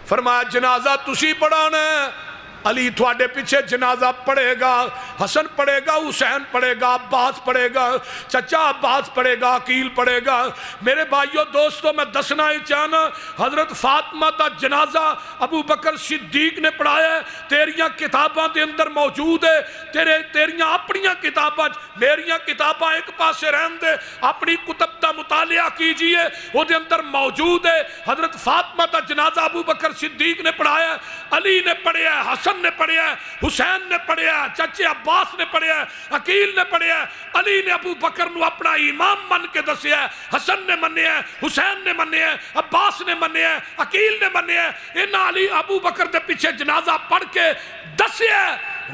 Speaker 3: फरमाया, जनाजा तुसी पढ़ाना है अली थोड़े पीछे जनाजा पढ़ेगा हसन पढ़ेगा हुसैन पढ़ेगा अब्बास पढ़ेगा चचा अब्बास पढ़ेगा अकील पढ़ेगा मेरे भाइयों दोस्तों मैं दसना ही चाहना हज़रत फातमा का जनाजा अबू बकर सिद्दीक ने पढ़ाया। तेरिया किताबों के अंदर मौजूद है तेरे तेरिया अपनिया किताबा मेरिया किताबा एक पास रहन दे अपनी कुतब का मुतालिया कीजिए वो अंदर मौजूद है हज़रत फातिमा का जनाजा अबू बकर सिद्दीक ने पढ़ाया अली ने पढ़िया है, हसन ने पढ़िया, हुसैन ने पढ़िया, चाचे अब्बास ने पढ़िया, अकील ने पढ़िया, अली ने अबू बकर अपना इमाम मन के दसिया हसन ने मनिया हुसैन ने मनिया अब्बास ने मनिया अकील ने मनिया इन्हें अली अबू बकर के पीछे जनाजा पढ़ के दसिया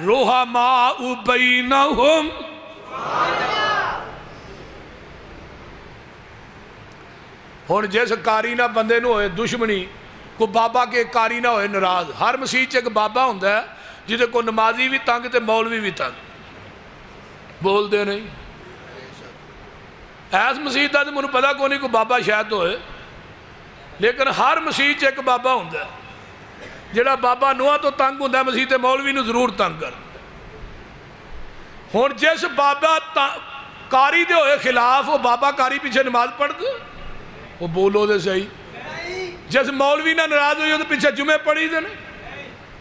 Speaker 3: रोहा मा उबई न हूँ जिस कारी ना बंदे होए दुश्मनी ਕੋ ਬਾਬਾ ਕੇ ਕਾਰੀ ਨਾ ਹੋਏ ਨਾਰਾਜ਼ ਹਰ ਮਸੀਹ 'ਚ ਇੱਕ ਬਾਬਾ ਹੁੰਦਾ ਹੈ, ਜਿਹਦੇ ਕੋ ਨਮਾਜ਼ੀ ਵੀ ਤੰਗ ਤੇ ਮੌਲਵੀ ਵੀ ਤੰਗ ਬੋਲਦੇ ਨਹੀਂ ਐਸ ਮਸੀਹ ਦਾ ਤੇ ਮੈਨੂੰ ਪਤਾ ਕੋਈ ਨਹੀਂ ਕੋ ਬਾਬਾ ਸ਼ਾਇਦ ਹੋਏ ਲੇਕਿਨ ਹਰ ਮਸੀਹ 'ਚ ਇੱਕ ਬਾਬਾ ਹੁੰਦਾ ਹੈ, ਜਿਹੜਾ ਬਾਬਾ ਨੂਹਾਂ ਤੋਂ ਤੰਗ ਹੁੰਦਾ ਮਸੀਹ ਤੇ ਮੌਲਵੀ ਨੂੰ ਜ਼ਰੂਰ ਤੰਗ ਕਰਦਾ ਹੁਣ ਜਿਸ ਬਾਬਾ ਤਾਂ- ਕਾਰੀ ਦੇ ਹੋਏ ਖਿਲਾਫ ਉਹ ਬਾਬਾ ਕਾਰੀ ਪਿੱਛੇ ਨਮਾਜ਼ ਪੜ੍ਹਦਾ ਉਹ ਬੋਲੋ ਦੇ ਸਹੀ जिस मौलवी ना नाराज़ हुई तो पीछे जुमे पड़ी थे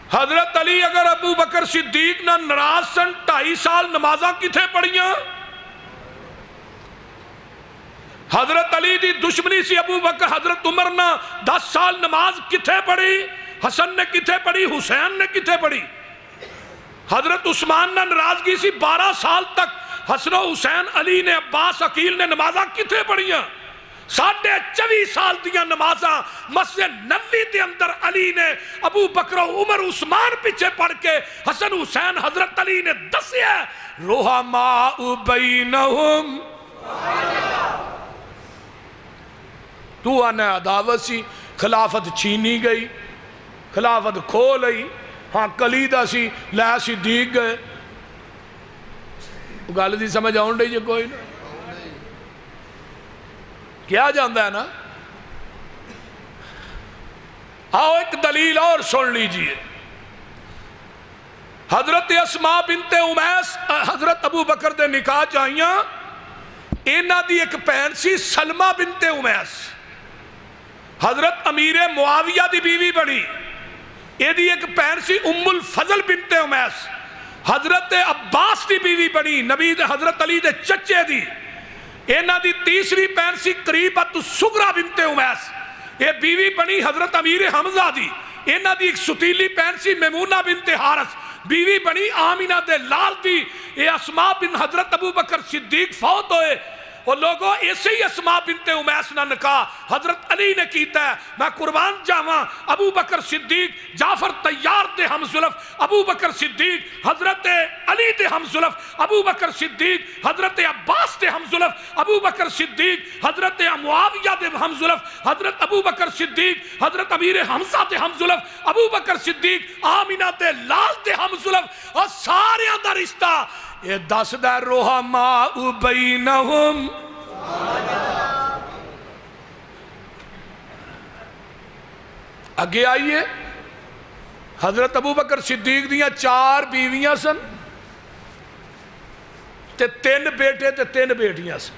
Speaker 3: हज़रत अली अगर अबू बकर सिद्दीक ना नाराज़ सन, ढाई साल नमाजा किथे पढ़िया? हज़रत अली दी दुश्मनी सी अबू बकर, हज़रत उमर ना दस साल नमाज़ किथे पढ़ी? हसन ने किथे पढ़ी? हुसैन ने किथे पढ़ी? हज़रत उस्मान ना नाराज़गी सी बारह साल तक, हसनो हुसैन अली ने अब्बास अकील ने नमाजा किथे पढ़िया? साढ़े चौबी साल दिया नमाजा मस्जिद नबी के अंदर अली ने, अबू बकर उमर उस्मान पीछे पढ़ के हसन हुसैन हज़रत अली ने दसिया रोहा मा उबैनहुम तू आना अदावत सी, खिलाफत छीनी गई, खिलाफत खो लई हाँ कली दा सी, लै सी सिद्दीक गए। गल की समझ डई जे कोई ना। किया जाता है ना? आओ एक दलील और सुन लीजिए। हज़रत असमा बिनते उमैस हज़रत अबू बकर दे निकाह जाइया, इन्हों की एक भैन सी सलमा बिनते उमैस। हज़रत अमीर मुआविया की बीवी बनी। यदी एक भैन सी उम्मुल फजल बिनते उमैस। हज़रत अब्बास की बीवी बनी, नबी हज़रत अली के चचे की इन्हों की तीसरी भैन सी करीब अत सुगरा बिनते उमैस ये बीवी बनी हज़रत अमीर हमजा की इन्हों की एक सुतीली भैन सी मेमूना बिनते हारस बीवी बनी आमिना दे लाल की ये असमा बिन हज़रत अबू बकर सिद्दीक फौत होए। वो लोगों इसे ही असमा बिनते उमैस ना निकाह हज़रत अली ने कीता है। मैं कुर्बान जावा। अबू बकर सिद्दीक, जाफ़र तैयार दे हम जुल्फ। अबू बकर सिद्दीक, हज़रत अली दे हम जुल्फ। अबू बकर सिद्दीक, हज़रत अब्बास दे हम जुल्फ। अबू बकर सिद्दीक, हज़रत मुआविया दे हम जुल्फ। हज़रत अबू बकर सिद्दीक, हज़रत अमीर हमजा दे हम जुल्फ। अबू बकर सिद्दीक, आमिना दे लाल दे हम जुल्फ। और सारे दा रिश्ता ये दसदा रोहा मा उबैनहुम अगे आइए। हज़रत अबू बकर सिद्दीक दियाँ चार बीवियाँ सन। ते तीन बेटे ते तीन बेटियाँ सन।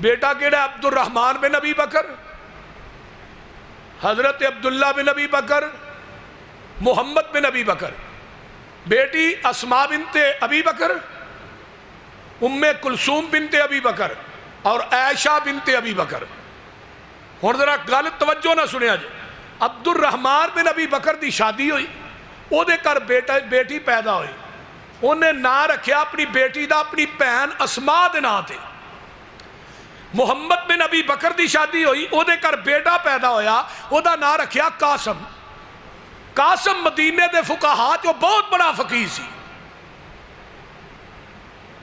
Speaker 3: बेटा केड़ा अब्दुल रहमान बिन अबी बकर, हज़रत अब्दुल्ला बिन अबी बकर, मोहम्मद बिन अबी बकर। बेटी असमा बिनते अबी बकर उम्मे कुलसूम बिनते अबी बकर और ऐशा बिनते अबी बकर हूँ जरा गल तवज्जो ना सुनिया जी अब्दुल रहमान बिन अबी बकर की शादी हुई ਉਹਦੇ ਘਰ ਬੇਟਾ ਬੇਟੀ ਪੈਦਾ ਹੋਈ ਉਹਨੇ ਨਾਂ ਰੱਖਿਆ ਆਪਣੀ ਬੇਟੀ ਦਾ ਆਪਣੀ ਭੈਣ ਅਸਮਾ ਦੇ ਨਾਂ ਤੇ ਮੁਹੰਮਦ ਬਿਨ ਅਬੀ ਬਕਰ ਦੀ ਸ਼ਾਦੀ ਹੋਈ ਉਹਦੇ ਘਰ ਬੇਟਾ ਪੈਦਾ ਹੋਇਆ ਉਹਦਾ ਨਾਂ ਰੱਖਿਆ ਕਾਸਮ कासम मदीने के फुकाहा, जो बहुत बड़ा फकीर सी।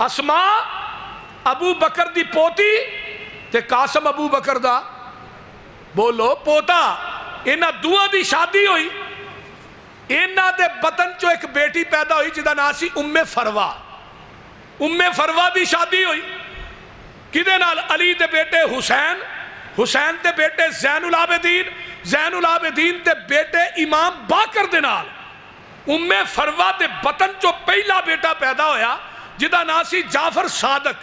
Speaker 3: असमा अबू बकर की पोती ते कासम अबू बकर का बोलो, पोता, इन्हों दुआ शादी हुई। इन्हों के बतन चो एक बेटी पैदा हुई, जिदा ना सी उम्मे फरवा। उम्मे फरवा की शादी हुई। कि अली के बेटे हुसैन। हुसैन के बेटे जैन उलाबेदीन ਜ਼ੈਨੁਲ ਆਬਦੀਨ ਦੇ ਬੇਟੇ ਇਮਾਮ ਬਾਕਰ ਦੇ ਨਾਲ ਉਮੇ ਫਰਵਾ ਦੇ ਬਤਨ ਚੋਂ ਪਹਿਲਾ ਬੇਟਾ ਪੈਦਾ ਹੋਇਆ ਜਿਹਦਾ ਨਾਂ ਸੀ ਜਾਫਰ ਸਾਦਕ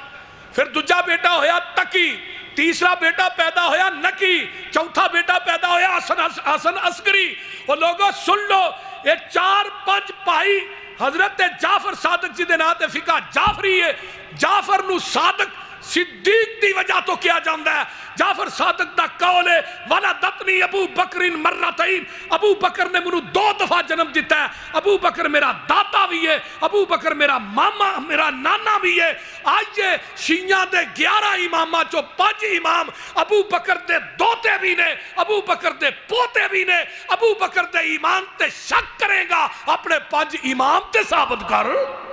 Speaker 3: ਫਿਰ ਦੂਜਾ ਬੇਟਾ ਹੋਇਆ ਤਕੀ ਤੀਸਰਾ ਬੇਟਾ ਪੈਦਾ ਹੋਇਆ ਨਕੀ ਚੌਥਾ ਬੇਟਾ ਪੈਦਾ ਹੋਇਆ ਹਸਨ ਹਸਨ ਅਸਗਰੀ ਉਹ ਲੋਗੋ ਸੁਣ ਲਓ ਇਹ ਚਾਰ ਪੰਜ ਭਾਈ ਹਜ਼ਰਤ ਜਾਫਰ ਸਾਦਕ ਜੀ ਦੇ ਨਾਂ ਤੇ ਫਿਕਾ ਜਾਫਰੀ ਹੈ ਜਾਫਰ ਨੂੰ ਸਾਦਕ सिद्दीक की वजह तो किया जाता है। जाफ़र सादक का कौल है, वाला दतनी अबू बकरिन मर्रतईन अबू बकर ने मैनू दो दफ़ा जन्म दिता है। अबू बकर मेरा दाता भी है, अबू बकर मेरा मामा, मेरा नाना भी है। आइए, शिया दे ग्यारह इमामा चो पाँच इमाम, अबू बकर दे दोते भी ने, अबू बकर दे पोते भी ने, अबू बकर दे ईमान ते शक करेगा। अपने पाँच इमाम से साबित कर।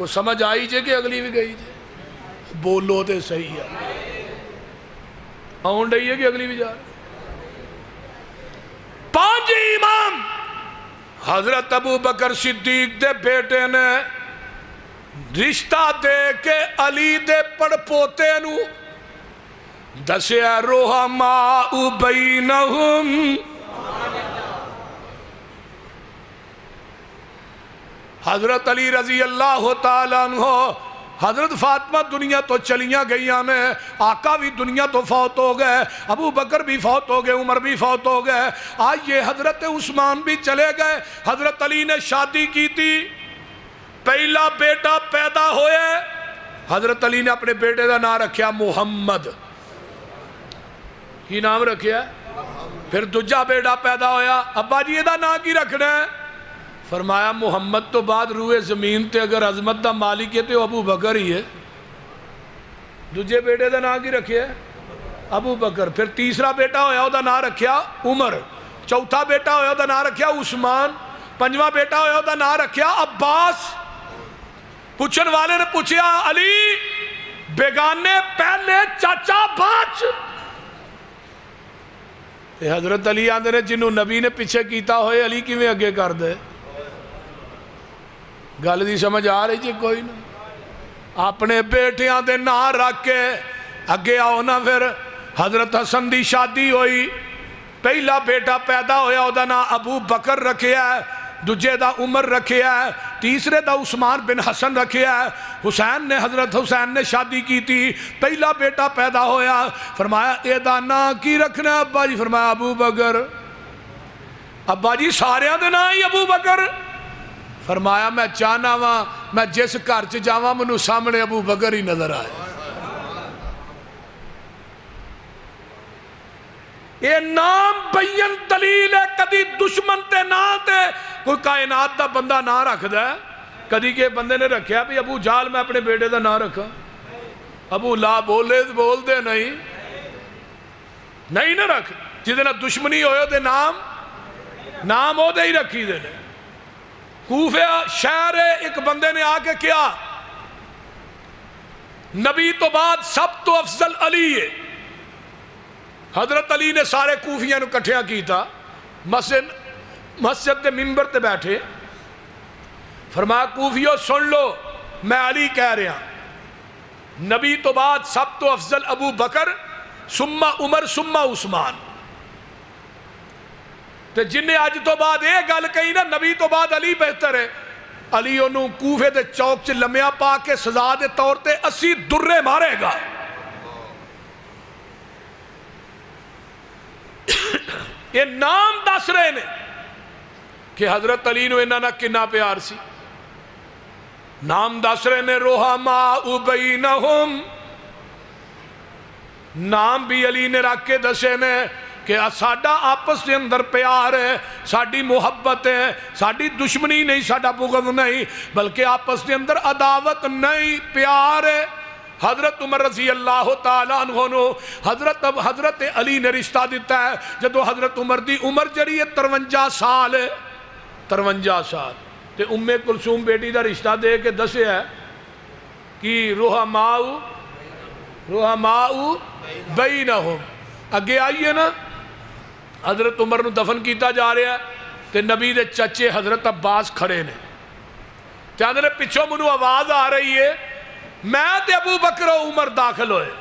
Speaker 3: को समझ आई जे कि अगली भी गई जे। बोलो तो सही है। आउन रही है कि अगली भी जा पाँच इमाम हज़रत अबू बकर सिद्दीक दे बेटे ने रिश्ता दे के अली दे पड़पोते दसिया रोहा मा उबई नहुम हज़रत अली रज़ी अल्लाह तहो हज़रत फातमा दुनिया तो चलिया गई ने आका भी दुनिया तो फौत हो गए, अबू बकर भी फौत हो गए, उमर भी फौत हो गए आज ये हज़रत उस्मान भी चले गए, हज़रत अली ने शादी की थी, पहला बेटा पैदा होया, हज़रत अली ने अपने बेटे का नाम रखा मुहम्मद, की नाम रखा फिर दूजा बेटा पैदा होया, अब्बा जी एदा नाम की रखना है? फरमाया, मुहम्मद तो बाद रूए ज़मीन ते अगर अजमत का मालिक है तो अबू बकर ही है। दूजे बेटे का ना की रखे अबू बकर। फिर तीसरा बेटा होया ना रखिया उमर। चौथा बेटा होया ना रखिया उस्मान। पंजवा बेटा होया ना रखिया अब्बास। पूछन वाले ने पूछा अली, बेगाने पहले चाचा बाच हज़रत अली आते ने, जिन्हों नबी ने पिछे किया होए, अली किमें अगे कर दे? गल की समझ आ रही जी कोई नहीं ਆਪਣੇ ਬੇਟਿਆਂ ਦੇ ਨਾਂ ਰੱਖ ਕੇ ਅੱਗੇ ਆਓ ਨਾ ਫਿਰ ਹਜ਼ਰਤ ਹਸਨ ਦੀ ਸ਼ਾਦੀ ਹੋਈ ਪਹਿਲਾ ਬੇਟਾ ਪੈਦਾ ਹੋਇਆ ਉਹਦਾ ਨਾਂ ਅਬੂ ਬਕਰ ਰੱਖਿਆ ਦੂਜੇ ਦਾ ਉਮਰ ਰੱਖਿਆ ਤੀਸਰੇ ਦਾ ਉਸਮਾਨ ਬਿਨ ਹਸਨ ਰੱਖਿਆ ਹੁਸੈਨ ਨੇ ਹਜ਼ਰਤ ਹੁਸੈਨ ਨੇ ਸ਼ਾਦੀ ਕੀਤੀ ਪਹਿਲਾ ਬੇਟਾ ਪੈਦਾ ਹੋਇਆ ਫਰਮਾਇਆ ਇਹਦਾ ਨਾਂ ਕੀ ਰੱਖਣਾ ਅੱਬਾ ਜੀ ਫਰਮਾਇਆ ਅਬੂ ਬਕਰ ਅੱਬਾ ਜੀ ਸਾਰਿਆਂ ਦੇ ਨਾਂ ਹੀ ਅਬੂ ਬਕਰ ਫਰਮਾਇਆ ਮੈਂ ਚਾਹਨਾ फरमाया, मैं चाहना वा, मैं जिस घर च जावा मैं सामने अबू बगर ही नज़र आए. ये नाम बयन दलील है, कभी दुश्मन ते ना ते। कोई कायनात का बंदा ना रखद कभी के बंदे ने रखे भी, अबू जाल, मैं अपने बेटे का ना रखा। अबू ला बोले बोलते नहीं। नहीं ना रख, जिद दुश्मनी हो नाम नाम ओदे ही रखी देने कूफिया शहर है, एक बंदे ने आके किया। नबी तो बाद सब तो अफजल अली है। हज़रत अली ने सारे कूफिया कट्ठिया किया। मस्जिद मस्जिद के मिम्बर से बैठे। फरमा कूफियो, सुन लो, मैं अली कह रहा नबी तो बाद सब तो अफजल अबू बकर, सुम्मा उमर, सुम्मा उस्मान। ਤੇ ਜਿਨੇ ਅੱਜ ਤੋਂ ਬਾਅਦ ਇਹ ਗੱਲ ਕਹੀ ਨਾ ਨਬੀ ਤੋਂ ਬਾਅਦ ਅਲੀ ਬਿਹਤਰ ਹੈ ਅਲੀ ਉਹਨੂੰ ਕੂਫੇ ਦੇ ਚੌਕ 'ਚ ਲੰਮਿਆ ਪਾ ਕੇ ਸਜ਼ਾ ਦੇ ਤੌਰ ਤੇ 80 ਦੁਰਰੇ ਮਾਰੇਗਾ ਇਹ ਨਾਮ ਦੱਸ ਰਹੇ ਨੇ ਕਿ ਹਜ਼ਰਤ ਅਲੀ ਨੂੰ ਇਹਨਾਂ ਨਾਲ ਕਿੰਨਾ ਪਿਆਰ ਸੀ ਨਾਮ ਦੱਸ ਰਹੇ ਨੇ ਰੋਹਾਮਾ ਉਬੈਨਹੁਮ ਨਾਮ ਵੀ ਅਲੀ ਨੇ ਰੱਖ ਕੇ ਦੱਸੇ ਨੇ कि साडा आपस के अंदर प्यार है, साड़ी मुहब्बत है, साड़ी दुश्मनी नहीं, साडा बुगद नहीं, बल्कि आपस के अंदर अदावत नहीं, प्यार है। हज़रत उमर रज़ी अल्लाह तु हज़रत अब हज़रत अली ने रिश्ता दिता है जो हज़रत उमर की उम्र जड़ी है तरवंजा साल तरवंजा साल। तो उम्मे कुलसूम बेटी का रिश्ता दे के दस है कि रोहा माऊ रोहा माऊ बई ना हो अगे आइए ना। ਨਾ ਹਜ਼ਰਤ ਉਮਰ ਨੂੰ ਦਫਨ ਕੀਤਾ ਜਾ ਰਿਹਾ ਹੈ ਤੇ ਨਬੀ ਦੇ ਚਾਚੇ ਹਜ਼ਰਤ ਅਬਾਸ ਖੜੇ ਨੇ ਤੇ ਆਂਦੇ ਨੇ ਪਿੱਛੋਂ ਮੈਨੂੰ ਆਵਾਜ਼ ਆ ਰਹੀ ਹੈ ਮੈਂ ਤੇ ਅਬੂ ਬਕਰ ਉਮਰ ਦਾਖਲ ਹੋਏ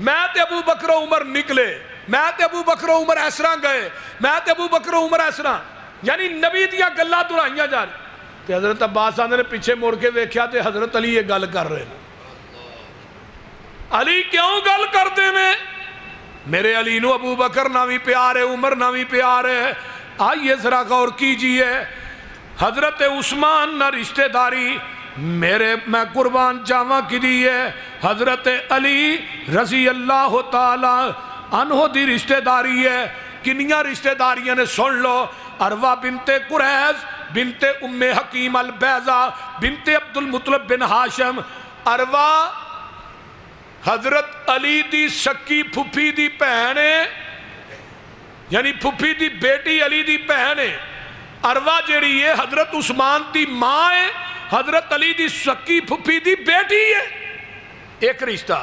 Speaker 3: ਮੈਂ ਤੇ ਅਬੂ ਬਕਰ ਉਮਰ ਨਿਕਲੇ ਮੈਂ ਤੇ ਅਬੂ ਬਕਰ ਉਮਰ ਇਸ ਤਰ੍ਹਾਂ ਗਏ ਮੈਂ ਤੇ ਅਬੂ ਬਕਰ ਉਮਰ ਇਸ ਤਰ੍ਹਾਂ ਯਾਨੀ ਨਬੀ ਦੀਆਂ ਗੱਲਾਂ ਦੁਹਰਾਈਆਂ ਜਾ ਰਹੀਆਂ ਤੇ ਹਜ਼ਰਤ ਅਬਾਸ ਆਂਦੇ ਨੇ ਪਿੱਛੇ ਮੁੜ ਕੇ ਵੇਖਿਆ ਤੇ ਹਜ਼ਰਤ ਅਲੀ ਇਹ ਗੱਲ ਕਰ ਰਹੇ ਨੇ ਅਲੀ ਕਿਉਂ ਗੱਲ ਕਰਦੇ ਨੇ मेरे अली नु अबू बकर ना भी प्यार है, उमर ना भी प्यार है। आइए जरा गौर कीजिए, हज़रत उस्मान ना रिश्तेदारी मेरे, मैं कुर्बान जावा की हज़रत अली रज़ी अल्लाह तला अनहो दी रिश्तेदारी है। किनिया रिश्तेदारियाँ ने सुन लो? अरवा बिनते कुरैज, बिनते उम्मे हकीम अल बैजा बिनते अब्दुल मुतलब बिन हाशम। अरवा हज़रत अली दी सकी फुफी दी भैन है, यानी फुफी दी बेटी अली दी भैन है। अरवा जड़ी है, हज़रत उस्मान दी माँ है, हज़रत अली दी सकी फुफी दी बेटी है। एक रिश्ता,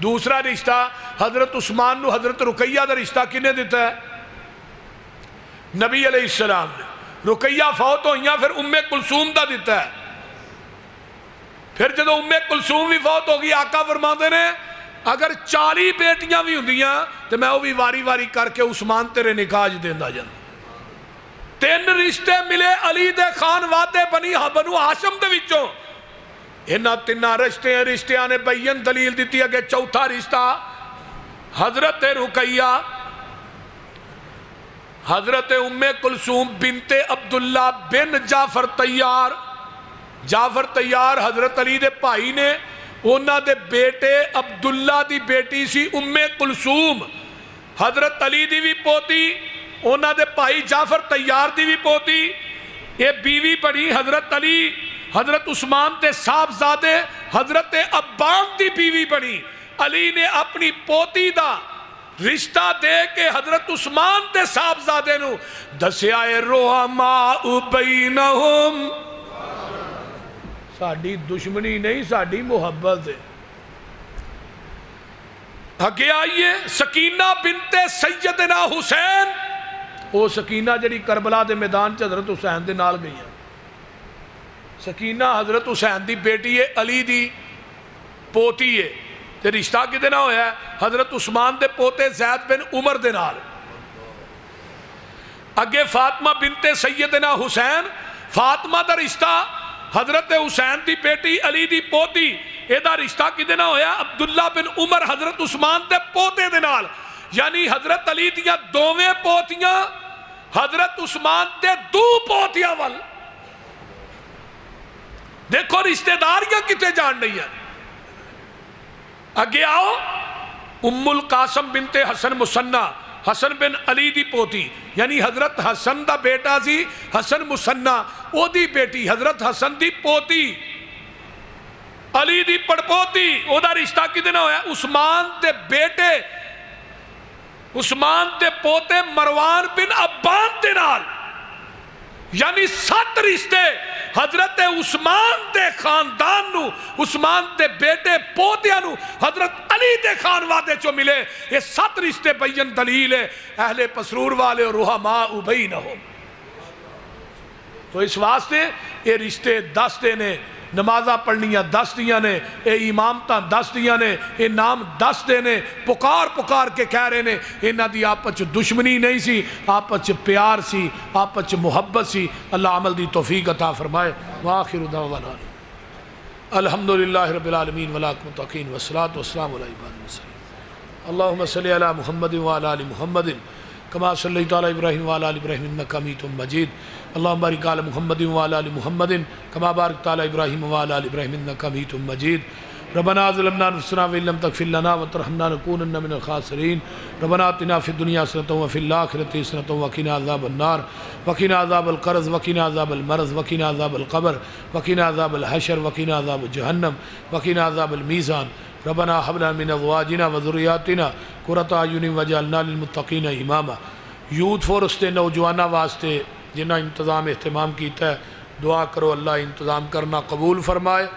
Speaker 3: दूसरा रिश्ता, हज़रत उस्मान हज़रत रुकैया का रिश्ता किने दिता है? नबी अलैहिस्सलाम ने। रुकैया फौत हुई फिर उम्मे कुलसूम का दिता है। फिर जो उम्मे कुलसूम भी फौत हो गई आका फरमाते ने, अगर चाली बेटियाँ भी होंगे तो मैं वह भी वारी वारी करके उस्मान तेरे निकाज देता जन तीन रिश्ते मिले अली दे खान वादे बनी बनू हाशम के विचों तिना रिश्ते रिश्तिया ने बईयन दलील दी अगे चौथा रिश्ता, हज़रत रुकैया। हज़रत उम्मे कुलसूम बिनते अब्दुल्ला बिन जाफ़र तैयार। जाफ़र तैयार हज़रत अली दे भाई ने उन्होंने बेटे अब्दुल्ला की बेटी सी उम्मे कुलसूम, हज़रत अली की भी पोती उन्होंने भाई जाफ़र तैयार की भी पोती। ये बीवी बनी हज़रत अली, हज़रत उस्मान के साहबजादे, हज़रत अब्बास की बीवी बनी। अली ने अपनी पोती का रिश्ता दे के हज़रत उस्मान के साहबजादे दसिया रोहा माउ हो ਸਾਡੀ ਦੁਸ਼ਮਣੀ ਨਹੀਂ ਸਾਡੀ ਮੁਹੱਬਤ ਹੈ ਅੱਗੇ ਆਈਏ ਸਕੀਨਾ ਬਿਨਤੇ ਸੈਯਦਨਾ ਹੁਸੈਨ ਉਹ ਸਕੀਨਾ ਜਿਹੜੀ ਕਰਬਲਾ ਦੇ ਮੈਦਾਨ 'ਚ ਹਜ਼ਰਤ ਹੁਸੈਨ ਦੇ ਨਾਲ ਗਈ ਹੈ ਸਕੀਨਾ ਹਜ਼ਰਤ ਹੁਸੈਨ ਦੀ ਬੇਟੀ ਹੈ ਅਲੀ ਦੀ पोती है ਤੇ ਰਿਸ਼ਤਾ ਕਿਹਦੇ ਨਾਲ ਹੋਇਆ ਹੈ? ਹਜ਼ਰਤ ਉਸਮਾਨ ਦੇ ਪੋਤੇ ਜ਼ੈਦ ਬਿਨ ਉਮਰ ਦੇ ਨਾਲ ਅੱਗੇ ਫਾਤਮਾ ਬਿਨਤੇ ਸੈਯਦਨਾ ਹੁਸੈਨ ਫਾਤਮਾ ਦਾ हज़रत हुसैन की बेटी, अली की पोती, एदा रिश्ता कि होया? अब्दुल्ला बिन उमर हज़रत उस्मान के पोते दे नाल। यानी हज़रत अली दिया दोवे पोतियाँ हज़रत उस्मान के दो पोतिया वाल। देखो, रिश्तेदारियाँ कितने जान रही हैं? अगे आओ। उम्मुल कासम बिनते हसन मुसन्ना हसन बिन अली दी पोती, यानी हज़रत हसन का बेटा सी हसन मुसन्ना, ओदी बेटी, हज़रत हसन दी पोती। अली दी पड़पोती, ओदा रिश्ता कि होया? उस्मान दे बेटे, उस्मान दे पोते मरवान बिन अब्बान दे नाल। ਅਬਾਨ ਦੇ ਨਾਲ ਯਾਨੀ ਸੱਤ ਰਿਸ਼ਤੇ ਹਜ਼ਰਤ ਉਸਮਾਨ ਦੇ ਖਾਨਦਾਨ ਨੂੰ ਉਸਮਾਨ ਦੇ ਬੇਟੇ ਪੋਤਿਆਂ ਨੂੰ ਹਜ਼ਰਤ ਅਲੀ ਦੇ ਖਾਨਵਾਦੇ ਚੋਂ ਮਿਲੇ ਇਹ ਸੱਤ ਰਿਸ਼ਤੇ ਬਈਨ ਦਲੀਲ ਹੈ ਅਹਲੇ ਪਸਰੂਰ ਵਾਲੇ और रुहमा उबई न हो तो इस वास्ते ये रिश्ते दसते ने नमाजा पढ़निया दस दियाँ ने यह इमामत दस दियाँ ने यह नाम दस देने पुकार पुकार के कह रहे ने, इन्ह की आपस दुश्मनी नहीं सी, आपस प्यार सी, आपस मुहब्बत सी। अल्लाह अमल की तोफीक अता फरमाए। वाखिर अलहमदिल्ला रबीआलमीन वलाकमतिन वसलात वसलाम अल्लाम सल महमद वाल महमदिन कमा सल इब्राहिम वाल इब्राहिम नकमी तुम मजीद। अल्लाहुम्मा बारिक अला मुहम्मद व अला कमा बारकत अला इब्राहिम व अला आलि इब्राहिम इन्नका मजीद रबना ज़लमना अनफुसना व लम तगफिर लना व तरहमना नकूनन्न मिनल खासिरीन रबना आतिना फिद दुनिया हसनतन व फिल आखिरति हसनतन व क़िना अज़ाबन नार व क़िना अज़ाबल क़र्ज़ व क़िना अज़ाबल मरज़ व क़िना अज़ाबल क़ब्र व क़िना अज़ाबल हशर व क़िना अज़ाब जहन्नम व क़िना रबना हबना मिन अज़वाजिना व ज़ुर्रियातिना कुरता अयुनि वजअलना लिलमुत्तक़ीन इमामा यूथ फोरस के नौजवानों वास्ते जिन्हें इंतज़ाम अहतमाम किया दुआ करो अल्लाह इंतज़ाम करना कबूल फरमाए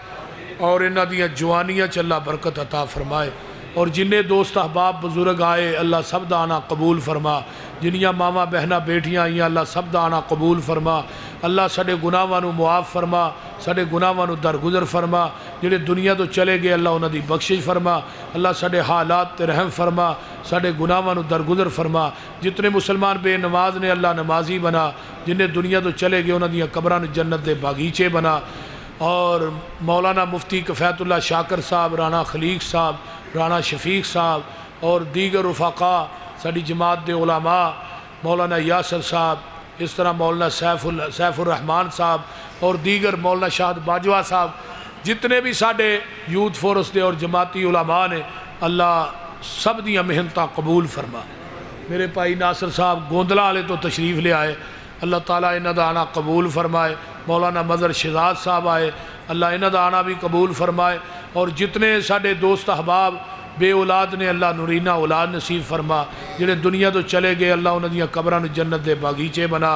Speaker 3: और इन्ह दियाँ जवानियाँ च अल्लाह बरकत अता फरमाए। और जिन्हें दोस्त अहबाब बुज़ुर्ग आए, अल्लाह सब दाना कबूल फरमा। जिन्या मावा, बहना, बेटिया आई अल्लाह सब का आना कबूल फरमा। अल्लाह साढ़े गुनाहों मुआफ़ फरमा, साढ़े गुनाहों दरगुजर फरमा। जोड़े दुनिया तो चले गए, अल्लाह उन्होंने बख्शिश फरमा। अल्लाह साढ़े हालात तो रहम फरमा, साढ़े गुनाहों दरगुजर फरमा। जितने मुसलमान बेनमाज ने अल्लाह नमाजी बना जिन्हें दुनिया तो चले गए उन्होंने कबर जन्नत के बागीचे बना। और मौलाना मुफ्ती कफैतुल्ला शाकर साहब, राणा खलीक साहब, राणा शफीक साहब और दीगर रफाका साड़ी जमात के उलामा, मौलाना यासर साहब, इस तरह मौलाना सैफुल, सैफुररहमान साहब और दीगर मौलाना शाहद बाजवा साहब, जितने भी साढ़े यूथ फोरस के और जमाती उलामा ने, अल्लाह सब दियाँ मेहनत कबूल फरमा। मेरे भाई नासर साहब गोंदला वाले तो तशरीफ़ ले आए, अल्लाह ताला इन्हों का आना कबूल फरमाए। मौलाना मदर शहजाद साहब आए, अल्लाह इन्हों का आना भी कबूल फरमाए। और जितने साढ़े दोस्त अहबाब बे औलाद ने अल्लाह नूरीना औलाद नसीब फरमा जेड़े दुनिया तो चले गए, अल्लाह उन्होंने कब्रां जन्नत के बागीचे बना।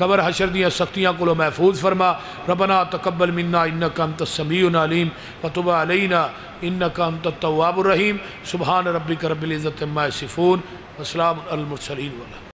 Speaker 3: कबर हशर दियाँ सख्तियाँ को महफूज फरमा। रबना तकबल मिन्ना इन कम तस्मी अलीम फतुबा अलैना इन्न कम तवाबुररहीम सुबहान रबिक करबिल्ज़त इज़्ज़त सिफून असलाम अलमुरसलीन वाला